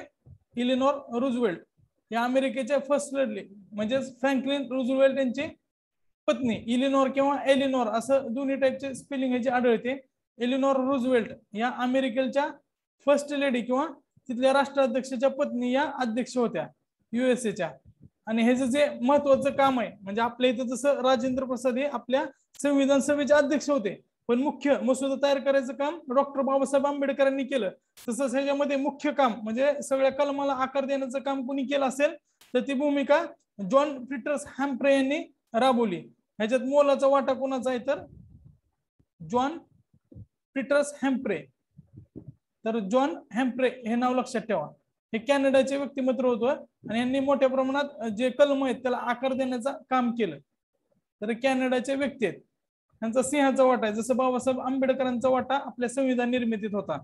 इलेनॉर रुझवेल्ट या अमेरिकेच्या फर्स्ट लेडी म्हणजेच फ्रँकलिन रुझवेल्ट यांची पत्नी इलिनॉर किंवा एलिनॉर असं दोन्ही टाईपचे स्पेलिंग ह्याचे आढळते. एलिनॉर रुझवेल्ट या अमेरिकेच्या फर्स्ट लेडी किंवा तिथल्या राष्ट्राध्यक्षाच्या पत्नी या अध्यक्ष होत्या युएसएच्या आणि ह्याचं जे महत्वाचं काम आहे म्हणजे आपल्या इथं जसं राजेंद्र प्रसाद हे आपल्या संविधान सभेचे अध्यक्ष होते पण मुख्य मसुदा तयार करायचं काम डॉक्टर बाबासाहेब आंबेडकरांनी केलं. तसंच ह्याच्यामध्ये मुख्य काम म्हणजे सगळ्या कलमाला आकार देण्याचं काम कोणी केलं असेल तर ती भूमिका जॉन पीटर्स हॅम्प्रे यांनी राबवली. ह्याच्यात मोलाचा वाटा कोणाचा आहे तर? जॉन पीटर्स हॅम्प्रे तर जॉन हॅम्प्रे हे नाव लक्षात ठेवा. हे कॅनडाचे व्यक्तिमत्व होतं आणि यांनी मोठ्या प्रमाणात जे कलम आहेत त्याला आकार देण्याचं काम केलं. तर कॅनडाचे व्यक्ती आहेत. त्यांचा सिंहाचा वाटा आहे. जसं बाबासाहेब आंबेडकरांचा वाटा आपल्या संविधान निर्मितीत होता.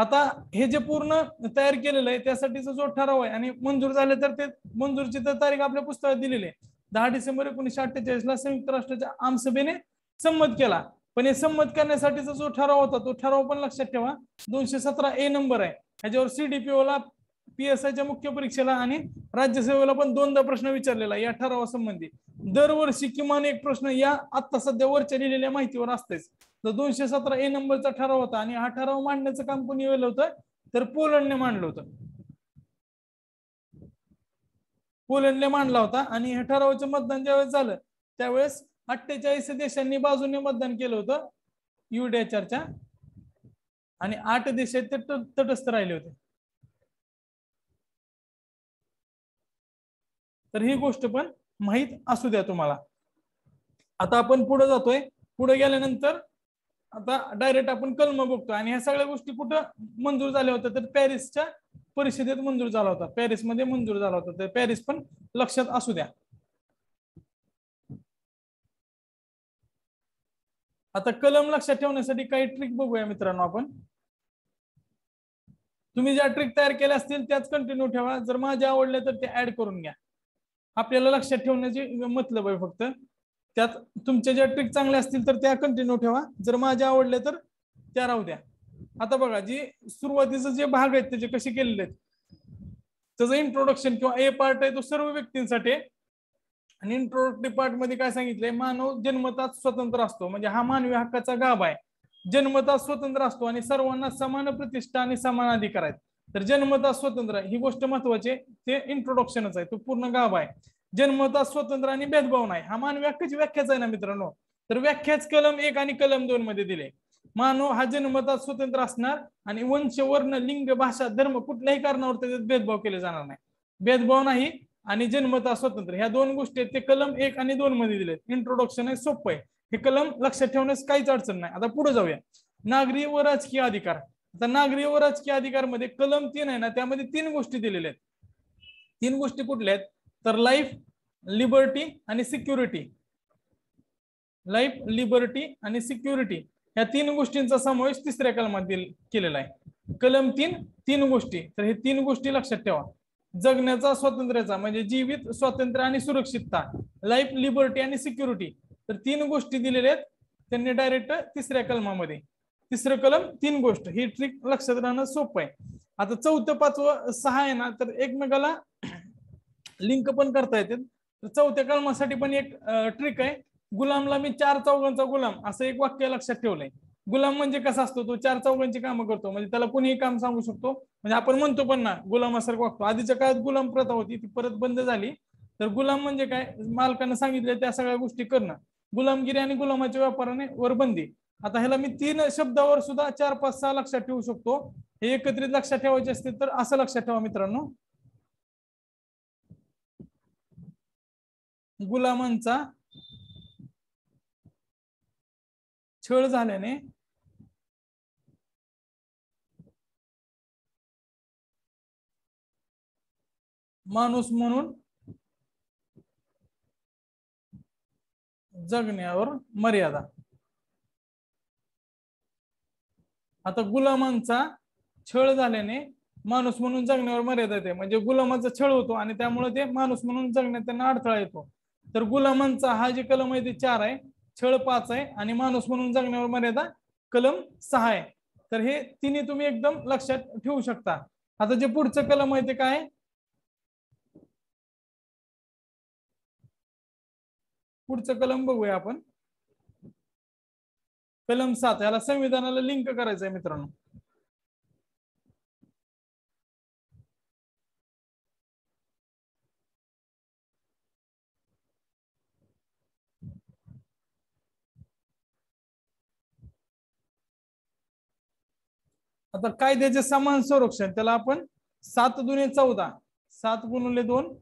आता हे जे पूर्ण तयार केलेलं आहे त्यासाठीचा जो ठराव आहे आणि मंजूर झाले तर ते मंजूरची तर तारीख आपल्या पुस्तकात दिलेली आहे. दहा डिसेंबर एकोणीशे अठ्ठेचाळीस ला संयुक्त राष्ट्राच्या आमसभेने संमत केला. पण हे संमत करण्यासाठीचा जो ठराव होता तो ठराव पण लक्षात ठेवा. दोनशे सतरा ए नंबर आहे. ह्याच्यावर सीडीपीओ ला पीएसआयच्या मुख्य परीक्षेला आणि राज्यसेवेला पण दोनदा प्रश्न विचारलेला या ठरावासंबंधी. दरवर्षी किमान एक प्रश्न या आता सध्या वरच्या लिहिलेल्या माहितीवर असतेच. तर दोनशे सतरा ए नंबरचा ठराव होता आणि हा ठराव मांडण्याचं काम कोणी केलं होतं? तर पोलंडने मांडलं होतं. पोलंडने मांडला होता आणि ह्या ठरावाचं मतदान ज्यावेळेस झालं त्यावेळेस अठ्ठेचाळीस देशांनी बाजूने मतदान केलं होतं. युडीएचआरच्या आणि आठ देश ते तटस्थ राहिले होते. तर ही गोष्ट पण माहीत असू द्या तुम्हाला. आता आपण पुढे जातोय. पुढे गेल्यानंतर आता डायरेक्ट आपण कलम बघतो आणि ह्या सगळ्या गोष्टी कुठं मंजूर झाल्या होत्या? तर पॅरिसच्या परिषदेत मंजूर झाला होता. पॅरिसमध्ये मंजूर झाला होता. तर पॅरिस पण लक्षात असू द्या. आता कलम लक्षात ठेवण्यासाठी काही ट्रिक बघूया मित्रांनो आपण. तुम्ही ज्या ट्रिक तयार केल्या असतील त्याच कंटिन्यू ठेवा. जर माझ्या आवडल्या तर ते ऍड करून घ्या. आपल्याला लक्षात ठेवण्याची मतलब आहे फक्त. त्यात तुमच्या ज्या ट्रिक चांगल्या असतील तर त्या कंटिन्यू ठेवा. जर माझ्या आवडल्या तर त्या राहू द्या. आता बघा जी सुरुवातीचं जे भाग आहेत त्याचे कसे केलेले आहेत? त्याचं इंट्रोडक्शन किंवा ए पार्ट आहे तो सर्व व्यक्तींसाठी आहे. आणि इंट्रोडक्टरी पार्टमध्ये काय सांगितलंय? मानव जन्मताच स्वतंत्र असतो. म्हणजे हा मानवी हक्काचा गाभ आहे. जन्मताच स्वतंत्र असतो आणि सर्वांना समान प्रतिष्ठा आणि समान अधिकार आहेत. तर जन्मताच स्वतंत्र ही गोष्ट महत्वाची आहे. ते इंट्रोडक्शनच आहे. तो पूर्ण गाभ आहे. जन्मताच स्वतंत्र आणि भेदभाव नाही. हा मानवी हक्काची व्याख्याच आहे ना मित्रांनो? तर व्याख्याच कलम एक आणि कलम दोन मध्ये दिले. मानव हा जन्मतात स्वतंत्र असणार आणि वंश वर्ण लिंग भाषा धर्म कुठल्याही कारणावर त्याच्यात भेदभाव केले जाणार नाही. भेदभाव नाही आणि जन्मता स्वतंत्र ह्या दोन गोष्टी आहेत ते कलम एक आणि दोन मध्ये दिले इंट्रोडक्शन आहे सोपं आहे. हे कलम लक्षात ठेवण्यास काहीच अडचण नाही. आता पुढे जाऊया. नागरी व राजकीय अधिकार. आता नागरी व राजकीय अधिकारमध्ये कलम तीन आहे ना त्यामध्ये तीन गोष्टी दिलेल्या आहेत. तीन गोष्टी कुठल्या आहेत? तर लाईफ लिबर्टी आणि सिक्युरिटी लाईफ लिबर्टी आणि सिक्युरिटी या तीन गोष्टींचा समावेश तिसऱ्या कलमात दिल- केलेला आहे. कलम तीन तीन गोष्टी. तर हे तीन गोष्टी लक्षात ठेवा. जगण्याचा स्वातंत्र्याचा म्हणजे जीवित स्वातंत्र्य आणि सुरक्षितता लाईफ लिबर्टी आणि सिक्युरिटी तर तीन गोष्टी दिलेल्या आहेत. त्यांनी डायरेक्ट तिसऱ्या कलमामध्ये. तिसरं कलम तीन गोष्ट. ही ट्रिक लक्षात राहणं सोपं आहे. आता चौथं पाचवं सहा आहे ना तर एकमेकाला लिंक पण करता येते तर चौथ्या कलमासाठी पण एक ट्रिक आहे. गुलामला मी चार चौघांचा गुलाम असं एक वाक्य लक्षात ठेवलंय. गुलाम म्हणजे कसा असतो? तो चार चौघांची कामं करतो. म्हणजे त्याला कोणीही काम सांगू शकतो. म्हणजे आपण म्हणतो पण ना गुलामासारखं वागतो. आधीच्या काळात गुलाम प्रथा होती ती परत बंद झाली. तर गुलाम म्हणजे काय? मालकानं सांगितलं त्या सगळ्या गोष्टी करणं गुलामगिरी आणि गुलामाच्या व्यापाराने वर बंदी. आता ह्याला मी तीन शब्दावर सुद्धा चार पाच सहा लक्षात ठेवू शकतो. हे एकत्रित लक्षात ठेवायचे असतील तर असं लक्षात ठेवा मित्रांनो. गुलामांचा छळ झाल्याने माणूस म्हणून जगण्यावर मर्यादा. आता गुलामांचा छळ झाल्याने माणूस म्हणून जगण्यावर मर्यादा येते. म्हणजे गुलामाचा छळ होतो आणि त्यामुळे ते माणूस म्हणून जगण्यात त्यांना अडथळा येतो. तर गुलामांचा हा जे कलम आहे ते चार आहे. छळ पाच आहे आणि माणूस म्हणून जगण्यावर मर्यादा कलम सहा आहे. तर हे तिन्ही तुम्ही एकदम लक्षात ठेवू शकता. आता जे पुढचं कलम आहे ते काय? पुढचं कलम बघूया आपण. कलम सात याला संविधानाला लिंक करायचं आहे मित्रांनो. आता कायद्याचे समान संरक्षण त्याला आपण सात दुने चौदा सात गुणले दोन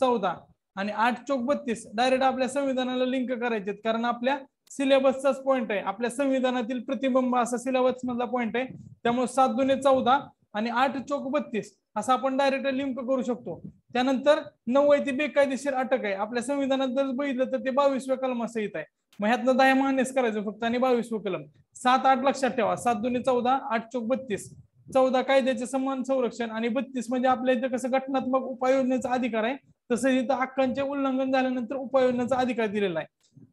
चौदा. आणि आठ चौक बत्तीस डायरेक्ट आपल्या संविधानाला लिंक करायचे कारण आपल्या सिलेबसचाच पॉईंट आहे. आपल्या संविधानातील प्रतिबिंब असा सिलेबस मधला पॉइंट आहे. त्यामुळे सात दुने चौदा आणि आठ चौक बत्तीस असं आपण डायरेक्ट लिंक करू शकतो. त्यानंतर नऊ आहे ती बेकायदेशीर अटक आहे. आपल्या संविधानात जर बघितलं तर ते बावीसव्या कलमासहित आहे. मग ह्यातनं दहा मान्यच करायचं फक्त आणि बावीसवे कलम. सात आठ लक्षात ठेवा. सात दोन्ही चौदा आठ चौक बत्तीस. चौदा कायद्याचे समान संरक्षण आणि बत्तीस म्हणजे आपल्या इथं कसं घटनात्मक उपाययोजनेचा अधिकार आहे. तसं इथं हक्कांचे उल्लंघन झाल्यानंतर उपाययोजनाचा अधिकार दिलेला आहे.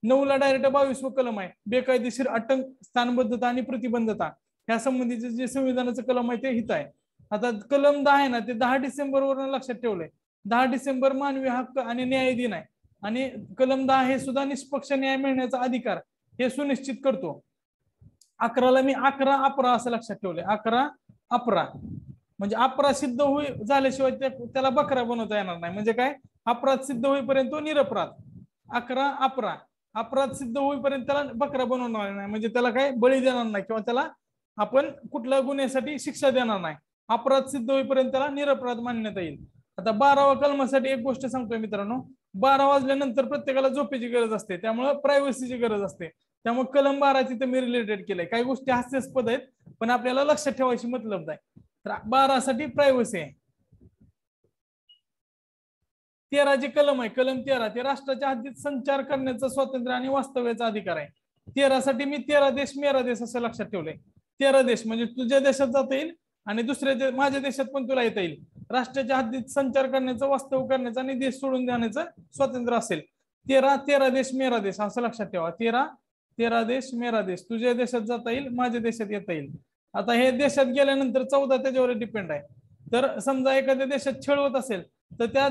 नऊला डायरेक्ट बावीस व कलम आहे. बेकायदेशीर अटक स्थानबद्धता आणि प्रतिबंधता ह्या संबंधीचे जे संविधानाचं कलम आहे ते हित आहे. आता कलम दहा आहे ना ते दहा डिसेंबर वरून लक्षात ठेवलंय. दहा डिसेंबर मानवी हक्क आणि न्याय दिन आहे. आणि कलम दहा हे सुद्धा निष्पक्ष न्याय मिळण्याचा अधिकार हे सुनिश्चित करतो. अकराला मी अकरा अकरा असं लक्षात ठेवलंय. अकरा अपरा. म्हणजे अपराध सिद्ध होई झाल्याशिवाय त्याला बकरा बनवता येणार नाही. म्हणजे काय? अपराध सिद्ध होईपर्यंत तो निरपराध. अकरा अपरा. अपराध सिद्ध होईपर्यंत त्याला बकरा बनवणार नाही. म्हणजे त्याला काय? बळी देणार नाही किंवा त्याला आपण कुठल्या गुन्ह्यासाठी शिक्षा देणार नाही. अपराध सिद्ध होईपर्यंत त्याला निरपराध मानण्यात येईल. आता बारावा कलमासाठी एक गोष्ट सांगतोय मित्रांनो. बारा वाजल्यानंतर प्रत्येकाला झोपेची गरज असते. त्यामुळे प्रायव्हसीची गरज असते. त्यामुळे कलम बारा तर मी रिलेटेड केलंय. काही गोष्टी हास्यास्पद आहेत पण आपल्याला लक्षात ठेवायची मतलब आहे तर बारासाठी प्रायव्हसी आहे. तेरा जे कलम आहे. कलम तेरा. ते राष्ट्राच्या हद्दीत संचार करण्याचं स्वातंत्र्य आणि वास्तव्याचा अधिकार आहे. तेरासाठी मी तेरा देश मेरा देश असं लक्षात ठेवलंय. तेरा देश म्हणजे तुझ्या देशात जाता येईल आणि दुसऱ्या माझ्या देशात पण तुला येता येईल. राष्ट्राच्या हद्दीत संचार करण्याचं वास्तव करण्याचं आणि देश सोडून देण्याचं स्वातंत्र्य असेल. तेरा तेरा देश मेरा देश असं लक्षात ठेवा. तेरा तेरा देश मेरा देश. तुझ्या देशात जाता येईल माझ्या देशात येता येईल. आता हे देशात गेल्यानंतर चौदा त्याच्यावर डिपेंड आहे. तर समजा एखाद्या देशात छळ होत असेल तर त्या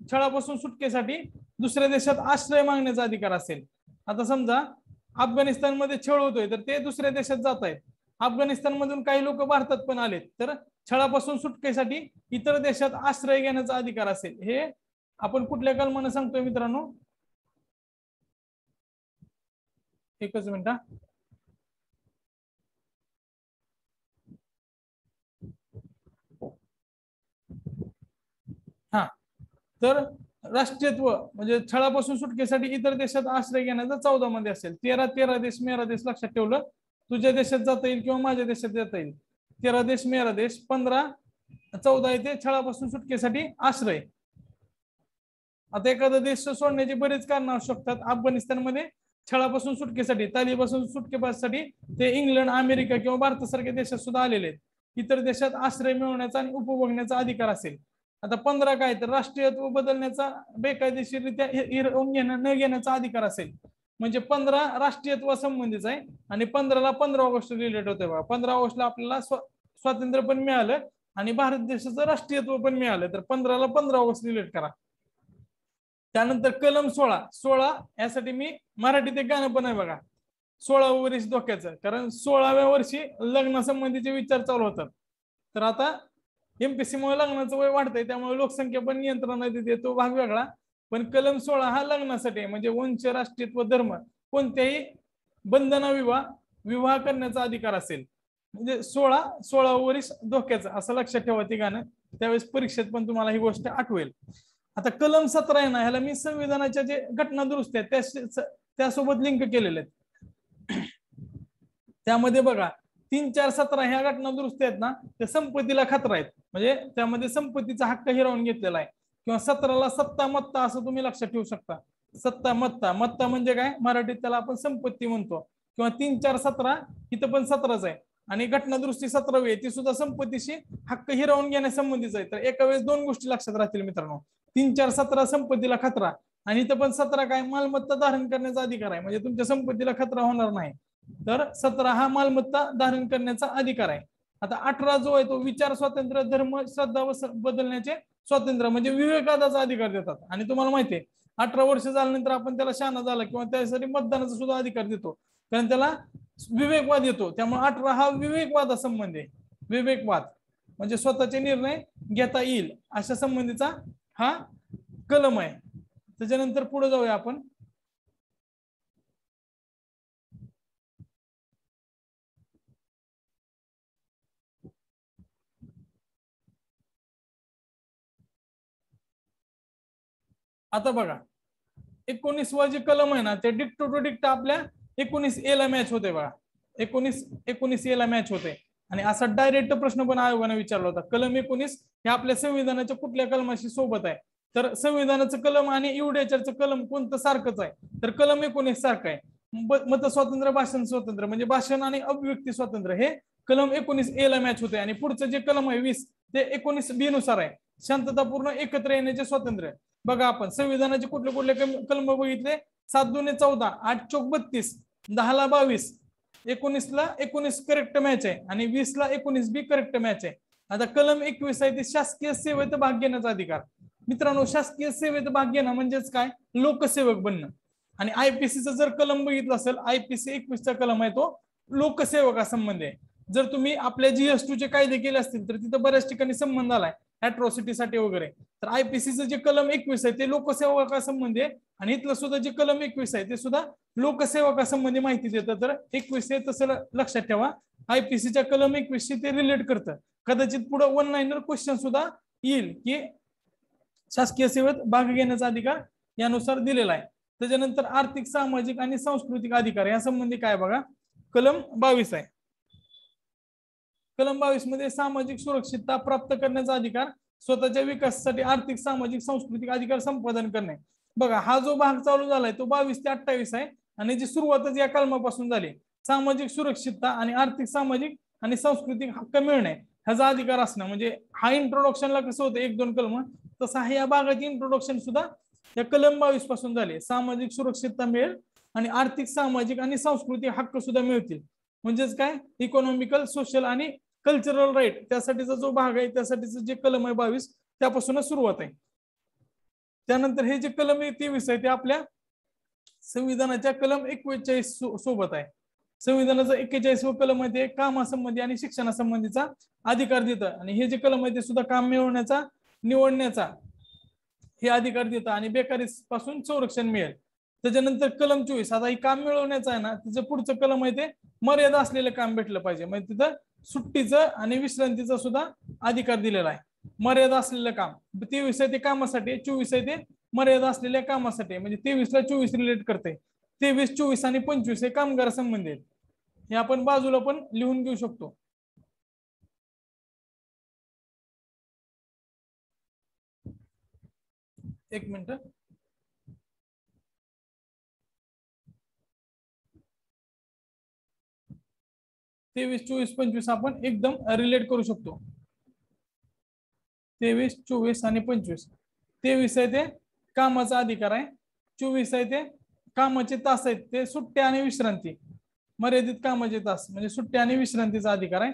छळापासून सुटकेसाठी दुसऱ्या देशात आश्रय मागण्याचा अधिकार असेल. आता समजा अफगाणिस्तानमध्ये छळ होतोय तर ते दुसऱ्या देशात जात आहेत. अफगाणिस्तान मधून काही लोक भारतात पण आलेत तर छळापासून सुटकेसाठी इतर देशात आश्रय घेण्याचा अधिकार असेल. हे आपण कुठल्या कलमानं सांगतोय मित्रांनो? एकच मिनिट हा तर राष्ट्रीयत्व म्हणजे छळापासून सुटकेसाठी इतर देशात आश्रय घेण्याचा चौदा मध्ये असेल. तेरा तेरा देश मेरा देश लक्षात ठेवलं. तुझ्या देशात जाता येईल किंवा माझ्या देशात जाता येईल? तेरा देश मेरा देश पंधरा चौदा येथे छळापासून सुटकेसाठी आश्रय. आता एखादा देश सोडण्याची बरेच कारण असू शकतात. अफगाणिस्तानमध्ये छळापासून सुटकेसाठी तालीपासून सुटकेपासाठी ते इंग्लंड अमेरिका किंवा भारतासारख्या देशात सुद्धा आलेले आहेत. इतर देशात आश्रय मिळवण्याचा आणि उपभोगण्याचा अधिकार असेल. आता पंधरा काय तर राष्ट्रीयत्व बदलण्याचा बेकायदेशीररित्या हिरवून घेणं न घेण्याचा अधिकार असेल. म्हणजे पंधरा राष्ट्रीयत्व संबंधीच आहे आणि पंधराला पंधरा ऑगस्ट रिलेट होते बघा. पंधरा ऑगस्टला आपल्याला स्वातंत्र्य पण मिळालं आणि भारत देशाचं राष्ट्रीयत्व पण मिळालं. तर पंधराला पंधरा ऑगस्ट रिलेट करा. त्यानंतर कलम सोळा सोळा यासाठी मी मराठीत एक गाणं पण आहे बघा. सोळाव्या वर्ष धोक्याचं कारण सोळाव्या वर्षी लग्नासंबंधीचे विचार चालू होतात. तर आता एमपीसी मुळे लग्नाचं वय वाढतंय त्यामुळे लोकसंख्या पण नियंत्रणात येते तो भाग वेगळा. पण कलम सोळा हा लग्नासाठी म्हणजे वंश राष्ट्रीयत्व धर्म कोणत्याही बंधना विवाह विवाह करण्याचा अधिकार असेल. म्हणजे सोळा सोळा वरीस धोक्याचा असं लक्षात ठेवा ती गाणं त्यावेळेस परीक्षेत पण तुम्हाला ही गोष्ट आठवेल. आता कलम सतरा आहे ना ह्याला मी संविधानाच्या जे घटना दुरुस्त आहेत त्या त्यासोबत लिंक केलेले आहेत. त्यामध्ये बघा तीन चार सतरा ह्या घटना दुरुस्ती आहेत ना त्या संपत्तीला खतरा आहेत. म्हणजे त्यामध्ये संपत्तीचा हक्क हिरावून घेतलेला आहे. किंवा सतराला सत्ता मत्ता असं तुम्ही लक्षात ठेवू शकता. सत्ता मत्ता मत्ता म्हणजे काय? मराठीत त्याला आपण संपत्ती म्हणतो. किंवा तीन चार सतरा इथं पण सतराच आहे. आणि घटनादुरुस्ती सतरावी आहे ती सुद्धा संपत्तीशी हक्क हिरावून घेण्यासंबंधीच आहे. तर एका वेळेस दोन गोष्टी लक्षात राहतील मित्रांनो. तीन चार सतरा संपत्तीला खतरा. आणि इथं पण सतरा काय? मालमत्ता धारण करण्याचा अधिकार आहे. म्हणजे तुमच्या संपत्तीला खतरा होणार नाही. तर सतरा हा मालमत्ता धारण करण्याचा अधिकार आहे. आता अठरा जो आहे तो विचार स्वातंत्र्य धर्म श्रद्धा व बदलण्याचे स्वातंत्र्य म्हणजे विवेकादाचा अधिकार देतात. आणि तुम्हाला माहिती आहे अठरा वर्ष झाल्यानंतर आपण त्याला शहाणा झाला किंवा त्यासाठी मतदानाचा सुद्धा अधिकार देतो. कारण त्याला विवेकवाद येतो. त्यामुळे अठरा हा विवेकवादा संबंध आहे. विवेकवाद म्हणजे स्वतःचे निर्णय घेता येईल अशा संबंधीचा हा कलम आहे. त्याच्यानंतर पुढे जाऊया आपण. आता बघा एकोणीसवा जे कलम आहे ना ते डिक्टो टू डिक्ट आपल्या एकोणीस ए ला मॅच होते बघा. एकोणीस एकोणीस ए ला मॅच होते. आणि असा डायरेक्ट प्रश्न पण आयोगाने विचारला होता. कलम एकोणीस हे आपल्या संविधानाच्या कुठल्या कलमाशी सोबत आहे? तर संविधानाचं कलम आणि युडेचरचं कलम कोणतं सारखंच आहे? तर कलम एकोणीस सारखं आहे. मत स्वातंत्र्य भाषण स्वातंत्र्य म्हणजे भाषण आणि अभिव्यक्ती स्वातंत्र्य हे कलम एकोणीस ए ला मॅच होते. आणि पुढचं जे कलम आहे वीस ते एकोणीस बी नुसार आहे. शांततापूर्ण एकत्र येण्याचे स्वातंत्र्य. बघा आपण संविधानाचे कुठले कुठले कलम बघितले? सात दोन चौदा आठ चौक बत्तीस दहाला बावीस एकोणीस ला एकोणीस करेक्ट मॅच आहे आणि वीस ला एकोणीस बी करेक्ट मॅच आहे. आता कलम एकवीस आहे ते शासकीय सेवेत भाग घेण्याचा अधिकार. मित्रांनो शासकीय सेवेत भाग घेणं म्हणजेच काय? लोकसेवक बनणं. आणि आयपीसीचा जर कलम बघितलं असेल आयपीसी एकवीसचा कलम आहे तो लोकसेवका संबंध आहे. जर तुम्ही आपल्या जीएसटी चे कायदे केले असतील तर तिथं बऱ्याच ठिकाणी संबंध आलाय. ऍट्रॉसिटीसाठी वगैरे. तर आयपीसीचं जे कलम एकवीस आहे ते लोकसेवका संबंधी आहे. आणि इथलं सुद्धा जे कलम एकवीस आहे ते सुद्धा लोकसेवका संबंधी माहिती देतं. तर एकवीस हे तसं लक्षात ठेवा. आयपीसीच्या कलम एकवीसशी ते रिलेट करतं. कदाचित पुढे वन लाईनर क्वेश्चन सुद्धा येईल की शासकीय सेवेत भाग घेण्याचा अधिकार यानुसार दिलेला आहे. त्याच्यानंतर आर्थिक सामाजिक आणि सांस्कृतिक अधिकार यासंबंधी काय बघा? कलम बावीस आहे. कलम बावीसमध्ये सामाजिक सुरक्षितता प्राप्त करण्याचा अधिकार स्वतःच्या विकासासाठी आर्थिक सामाजिक सांस्कृतिक अधिकार संपादन करणे. बघा हा जो भाग चालू झालाय तो बावीस ते अठ्ठावीस आहे आणि जी सुरुवातच या कलमापासून झाली. सामाजिक सुरक्षितता आणि आर्थिक सामाजिक आणि सांस्कृतिक हक्क मिळणे ह्याचा अधिकार असणं म्हणजे हा इंट्रोडक्शनला कसं होतं एक दोन कलम तसं हा या भागाची इंट्रोडक्शन सुद्धा या कलम बावीसपासून झाले. सामाजिक सुरक्षितता मिळेल आणि आर्थिक सामाजिक आणि सांस्कृतिक हक्क सुद्धा मिळतील. म्हणजेच काय? इकॉनॉमिकल सोशल आणि कल्चरल राईट त्यासाठीचा जो भाग आहे त्यासाठीचं जे कलम आहे बावीस त्यापासूनच सुरुवात आहे. त्यानंतर हे जे कलम आहे तेवीस आहे ते आपल्या संविधानाच्या कलम एकवेचाळीस सोबत आहे. संविधानाचा एक्केचाळीस कलम आहे ते कामासंबंधी आणि शिक्षणासंबंधीचा अधिकार देतं. आणि हे जे कलम आहे ते सुद्धा काम मिळवण्याचा निवडण्याचा हे अधिकार देतं आणि बेकारी पासून संरक्षण मिळेल. त्याच्यानंतर कलम चोवीस आता ही काम मिळवण्याचं आहे ना तिचं पुढचं कलम आहे ते मर्यादा असलेलं काम भेटलं पाहिजे. म्हणजे तिथं सुट्टीचं आणि विश्रांतीचा सुद्धा अधिकार दिलेला आहे. मर्यादा असलेलं काम. तेवीस आहे ते कामासाठी चोवीस आहे ते मर्यादा असलेल्या कामासाठी. म्हणजे तेवीसला चोवीस रिलेट करते. तेवीस चोवीस आणि पंचवीस हे कामगार संबंधित हे आपण बाजूला पण लिहून घेऊ शकतो. एक मिनिट. तेवीस चोवीस पंचवीस आपण एकदम रिलेट करू शकतो. तेवीस चोवीस आणि पंचवीस. तेवीस आहे ते कामाचा अधिकार आहे. चोवीस आहे ते कामाचे तास आहेत. ते सुट्ट्या आणि विश्रांती. मर्यादित कामाचे तास म्हणजे सुट्ट्या आणि विश्रांतीचा अधिकार आहे.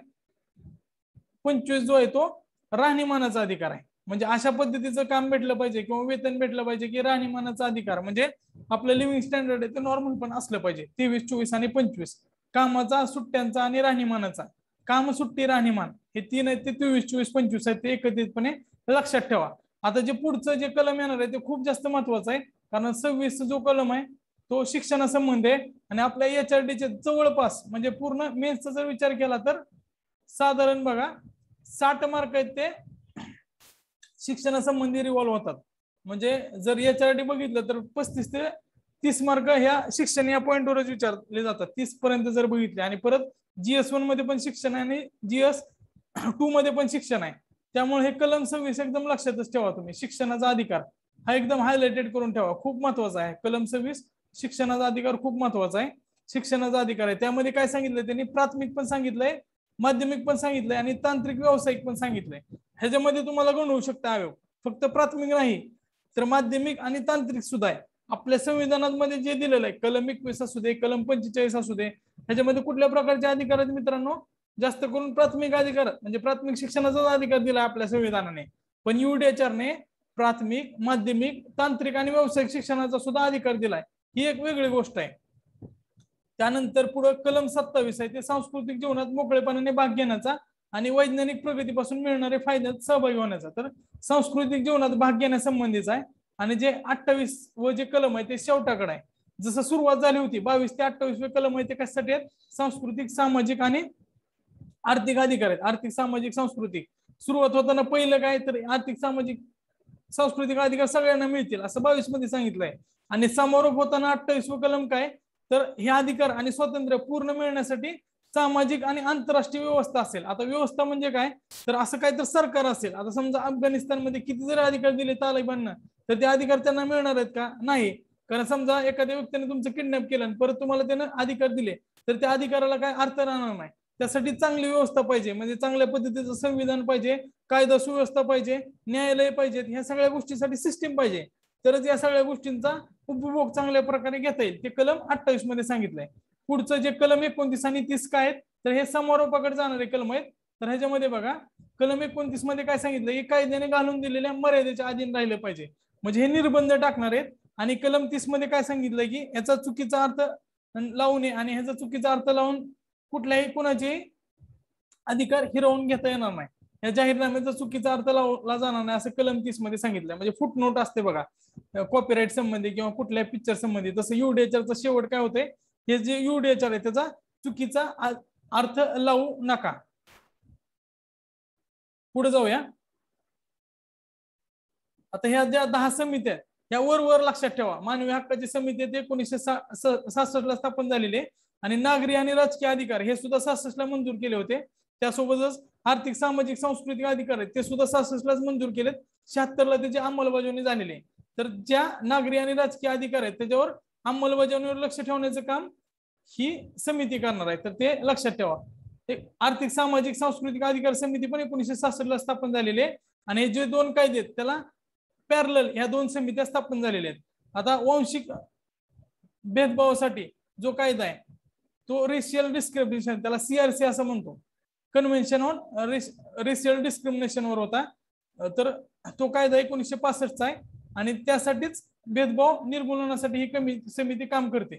पंचवीस जो आहे तो राहणीमानाचा अधिकार आहे. म्हणजे अशा पद्धतीचं काम भेटलं पाहिजे किंवा वेतन भेटलं पाहिजे की राहणीमानाचा अधिकार. म्हणजे आपलं लिव्हिंग स्टँडर्ड आहे ते नॉर्मल पण असलं पाहिजे. तेवीस चोवीस आणि पंचवीस. कामाचा सुट्ट्यांचा आणि राहणीमानाचा. काम सुट्टी राहणीमान हे तीन आहेत ते तेवीस चोवीस पंचवीस आहेत ते एकत्रितपणे लक्षात ठेवा. आता जे पुढचं जे कलम येणार आहे ते खूप जास्त महत्वाचं आहे. कारण सव्वीस जो कलम आहे तो शिक्षणासंबंधी आहे आणि आपल्या एच आर डीचे जवळपास म्हणजे पूर्ण मेन्सचा जर विचार केला तर साधारण बघा साठ मार्क आहेत ते शिक्षणासंबंधी रिव्हॉल्व होतात. म्हणजे जर एच आर डी बघितलं तर पस्तीस ते तीस मार्क ह्या शिक्षण या पॉईंटवरच विचारले जातात. तीस पर्यंत जर बघितले आणि परत जीएस वनमध्ये पण शिक्षण आहे आणि जीएस टू मध्ये पण शिक्षण आहे. त्यामुळे हे कलम सव्वीस एकदम लक्षातच ठेवा तुम्ही. शिक्षणाचा अधिकार हा एकदम हायलाइटेड करून ठेवा. खूप महत्त्वाचा आहे. कलम सव्वीस शिक्षणाचा अधिकार खूप महत्त्वाचा आहे. शिक्षणाचा अधिकार आहे. त्यामध्ये काय सांगितलंय त्यांनी? प्राथमिक पण सांगितलंय माध्यमिक पण सांगितलंय आणि तांत्रिक व्यावसायिक पण सांगितलंय. ह्याच्यामध्ये तुम्हाला गोंधळू शकता आयोग. फक्त प्राथमिक नाही तर माध्यमिक आणि तांत्रिक सुद्धा आहे. आपल्या संविधानामध्ये जे दिलेलं आहे कलम एकवीस असू दे कलम पंचेचाळीस असू दे ह्याच्यामध्ये कुठल्या प्रकारचे अधिकार आहेत मित्रांनो? जास्त करून प्राथमिक अधिकार म्हणजे प्राथमिक शिक्षणाचा अधिकार दिला आपल्या संविधानाने. पण युडीएचआरने प्राथमिक माध्यमिक तांत्रिक आणि व्यावसायिक शिक्षणाचा सुद्धा अधिकार दिलाय ही एक वेगळी गोष्ट आहे. त्यानंतर पुढे कलम सत्तावीस आहे. ते सांस्कृतिक जीवनात मोकळेपणाने भाग घेण्याचा आणि वैज्ञानिक प्रगतीपासून मिळणारे फायद्यात सहभागी होण्याचा. तर सांस्कृतिक जीवनात भाग घेण्यासंबंधीचा आहे. आणि जे अठ्ठावीस व जे कलम आहे ते शेवटाकडे आहे. जसं सुरुवात झाली होती बावीस ते अठ्ठावीस कलम आहे ते कशासाठी आहेत? सांस्कृतिक सामाजिक आणि आर्थिक अधिकार आहेत. आर्थिक सामाजिक सांस्कृतिक. सुरुवात होताना पहिलं काय तर आर्थिक सामाजिक सांस्कृतिक अधिकार सगळ्यांना मिळतील असं बावीसमध्ये सांगितलंय. आणि समारोप होताना अठ्ठावीस व कलम काय? तर हे अधिकार आणि स्वातंत्र्य पूर्ण मिळण्यासाठी सामाजिक आणि आंतरराष्ट्रीय व्यवस्था असेल. आता व्यवस्था म्हणजे काय? तर असं काय तर सरकार असेल. आता समजा अफगाणिस्तानमध्ये किती जरी अधिकार दिले तालिबाननं तर ते अधिकार त्यांना मिळणार आहेत का? नाही. कारण समजा एखाद्या व्यक्तीने तुमचं किडनॅप केलं आणि परत तुम्हाला त्यानं अधिकार दिले तर त्या अधिकाराला काय अर्थ राहणार नाही. त्यासाठी चांगली व्यवस्था पाहिजे. म्हणजे चांगल्या पद्धतीचं संविधान पाहिजे कायदा सुव्यवस्था पाहिजे न्यायालय पाहिजेत ह्या सगळ्या गोष्टीसाठी सिस्टीम पाहिजे. तरच या सगळ्या गोष्टींचा उपभोग चांगल्या प्रकारे घेता येईल. ते कलम अठ्ठावीसमध्ये सांगितलंय. पुढचं जे कलम एकोणतीस आणि तीस काय आहेत तर हे समारोपाकडे जाणारे कलम आहेत. तर ह्याच्यामध्ये बघा कलम एकोणतीसमध्ये काय सांगितलं? हे कायद्याने घालून दिलेल्या मर्यादेच्या अधीन राहिलं पाहिजे. म्हणजे हे निर्बंध टाकणार आहेत. आणि कलम तीसमध्ये काय सांगितलं की याचा चुकीचा अर्थ लावू नये आणि ह्याचा चुकीचा अर्थ लावून कुठल्याही कुणाचे अधिकार हिरवून घेता येणार नाही. या जाहीरनाम्याचा चुकीचा अर्थ लावला जाणार नाही असं कलम तीसमध्ये सांगितलं म्हणजे फुटनोट असते बघा. कॉपीराईट संबंधी किंवा कुठल्या पिक्चर संबंधी. तसं युडेचरचा शेवट काय होतंय? हे जे युडीएचआर आहे त्याचा चुकीचा अर्थ लावू नका. पुढे जाऊया. आता ह्या ज्या दहा समित्या आहेत ह्या वर वर लक्षात ठेवा. मानवी हक्काची समिती एकोणीसशे सहासष्ट ला स्थापन झालेली आहे. आणि नागरी आणि राजकीय अधिकार हे सुद्धा सहासष्ट ला मंजूर केले होते. त्यासोबतच आर्थिक सामाजिक सांस्कृतिक अधिकार आहेत ते सुद्धा सहासष्ट लाच मंजूर केलेत. शहात्तर ला त्याची अंमलबजावणी झालेली आहे. तर ज्या नागरी आणि राजकीय अधिकार आहेत त्याच्यावर अंमलबजावणीवर लक्ष ठेवण्याचं काम ही समिती करणार आहे. तर ते लक्षात ठेवा. आर्थिक सामाजिक सांस्कृतिक अधिकार समिती पण एकोणीसशे सहासष्ट ला स्थापन झालेली आहे. आणि जे दोन कायदे आहेत त्याला पॅरल ह्या दोन समित्या स्थापन झालेल्या आहेत. आता वांशिक भेदभावासाठी जो कायदा आहे तो रेशियल डिस्क्रिमिनेशन त्याला सीआरसी असं म्हणतो. कन्व्हेन्शन ऑन रेशियल डिस्क्रिमिनेशन वर होता. तर तो कायदा एकोणीसशे पासष्टचा आहे. आणि त्यासाठीच भेदभाव निर्मूलनासाठी ही कमी समिती काम करते.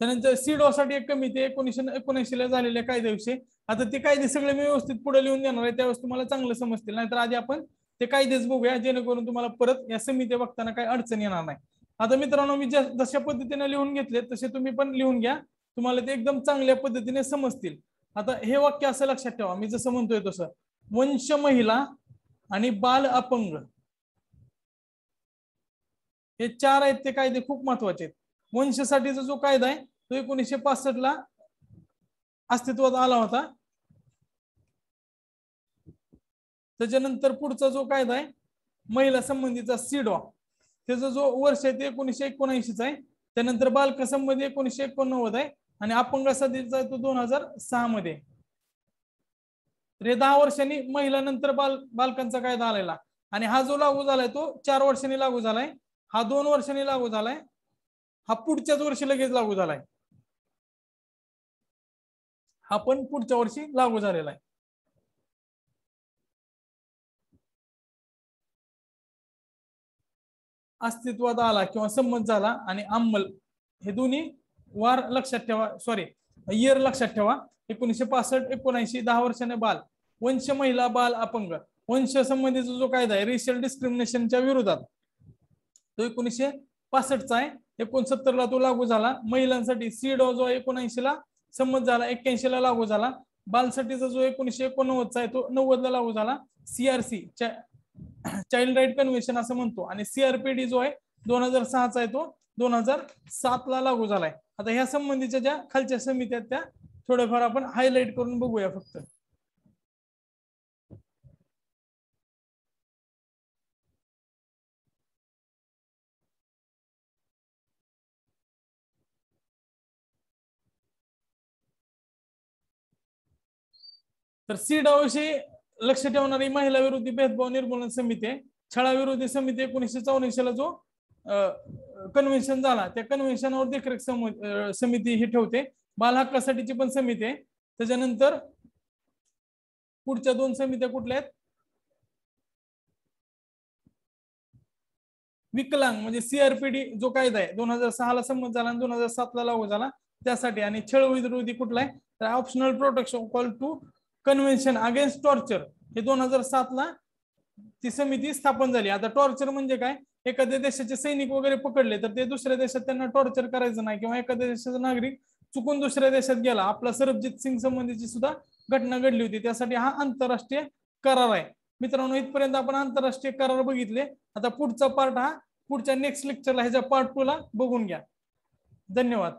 त्यानंतर सीडो साठी एक कमिती एकोणीशे एकोणऐंशी ला झालेल्या कायद्याविषयी. आता ते कायदे सगळे मी व्यवस्थित पुढे लिहून देणार आहे. त्यावेळेस तुम्हाला चांगलं समजतील. नाहीतर आधी आपण ते कायदेच बघूया जेणेकरून तुम्हाला परत या समित्या बघताना काही अडचण येणार नाही. आता मित्रांनो मी जशा पद्धतीने लिहून घेतले तसे तुम्ही पण लिहून घ्या. तुम्हाला ते एकदम चांगल्या पद्धतीने समजतील. आता हे वाक्य असं लक्षात ठेवा. मी जसं म्हणतोय तसं. वंश महिला आणि बाल अपंग. हे चार आहेत ते कायदे खूप महत्त्वाचे आहेत. वंशसाठीचा जो कायदा आहे तो एकोणीसशे पासष्ट ला अस्तित्वात आला होता. त्याच्यानंतर पुढचा जो कायदा आहे महिला संबंधीचा सीडॉ त्याचा जो वर्ष आहे ते एकोणीसशे एकोणऐंशीचा आहे. त्यानंतर बालक संबंधी एकोणीसशे एकोणनव्वद आहे. आणि अपंगासाठीचा तो दोन हजार सहा मध्ये. तर हे दहा वर्षांनी महिलानंतर बाल बालकांचा कायदा आलेला. आणि हा जो लागू झालाय तो चार वर्षांनी लागू झालाय. हा दोन वर्षांनी लागू झालाय. हा पुढच्याच वर्षी लगेच लागू झालाय. हा पण पुढच्या वर्षी लागू झालेला आहे. अस्तित्वात आला किंवा संमत झाला आणि अंमल हे दोन्ही वार लक्षात ठेवा. सॉरी इयर लक्षात ठेवा. एकोणीसशे पासष्ट एकोणऐंशी दहा वर्षाने बाल. वंश महिला बाल अपंग. वंश संबंधीचा जो कायदा आहे रेशियल डिस्क्रिमिनेशनच्या विरोधात. तो एकोणीसशे पासष्टचा आहे. एकोणसत्तरला तो लागू झाला. महिलांसाठी सीडो जो एकोणऐंशी ला संमत झाला एक्क्याऐंशी ला लागू झाला. बालसाठीचा जो एकोणीशे एकोणनव्वदचा आहे तो नव्वदला लागू झाला. सीआरसी चाइल्ड राईट कन्व्हेन्शन असं म्हणतो. आणि सीआरपीडी जो आहे दोन हजार सहाचा आहे तो. दोन हजार सात ला लागू झालाय. आता ह्या संबंधीच्या ज्या खालच्या समित्या त्या थोड्याफार आपण हायलाईट करून बघूया फक्त. तर सी डावशी लक्ष ठेवणारी महिला विरोधी भेदभाव निर्मूलन समिती आहे. छळा विरोधी समिती एकोणीसशे चौऱ्याऐंशी ला जो कन्व्हेन्शन झाला त्या कन्व्हेन्शनवर देखरेख सम- समिती ही ठेवते. बाल हक्कासाठीची पण समिती आहे. त्याच्यानंतर पुढच्या दोन समित्या कुठल्या आहेत? विकलांग म्हणजे सीआरपीडी जो कायदा आहे दोन हजार सहा ला संमत झाला आणि दोन हजार सात ला लागू झाला. त्यासाठी आणि छळ विरोधी कुठला आहे? तर optional protection call to convention against torture. हे दोन हजार सात ला ती समिती स्थापन झाली. आता टॉर्चर म्हणजे काय? एखाद्या देशाचे सैनिक वगैरे पकडले तर ते दुसऱ्या देशात त्यांना टॉर्चर करायचं नाही. किंवा एखाद्या देशाचा नागरिक चुकून दुसऱ्या देशात गेला. आपला सरबजीत सिंग संबंधीची सुद्धा घटना घडली होती. त्यासाठी हा आंतरराष्ट्रीय करार आहे. मित्रांनो इथपर्यंत आपण आंतरराष्ट्रीय करार बघितले. आता पुढचा पार्ट हा पुढच्या नेक्स्ट लेक्चरला ह्याच्या पार्ट टू ला बघून घ्या. धन्यवाद.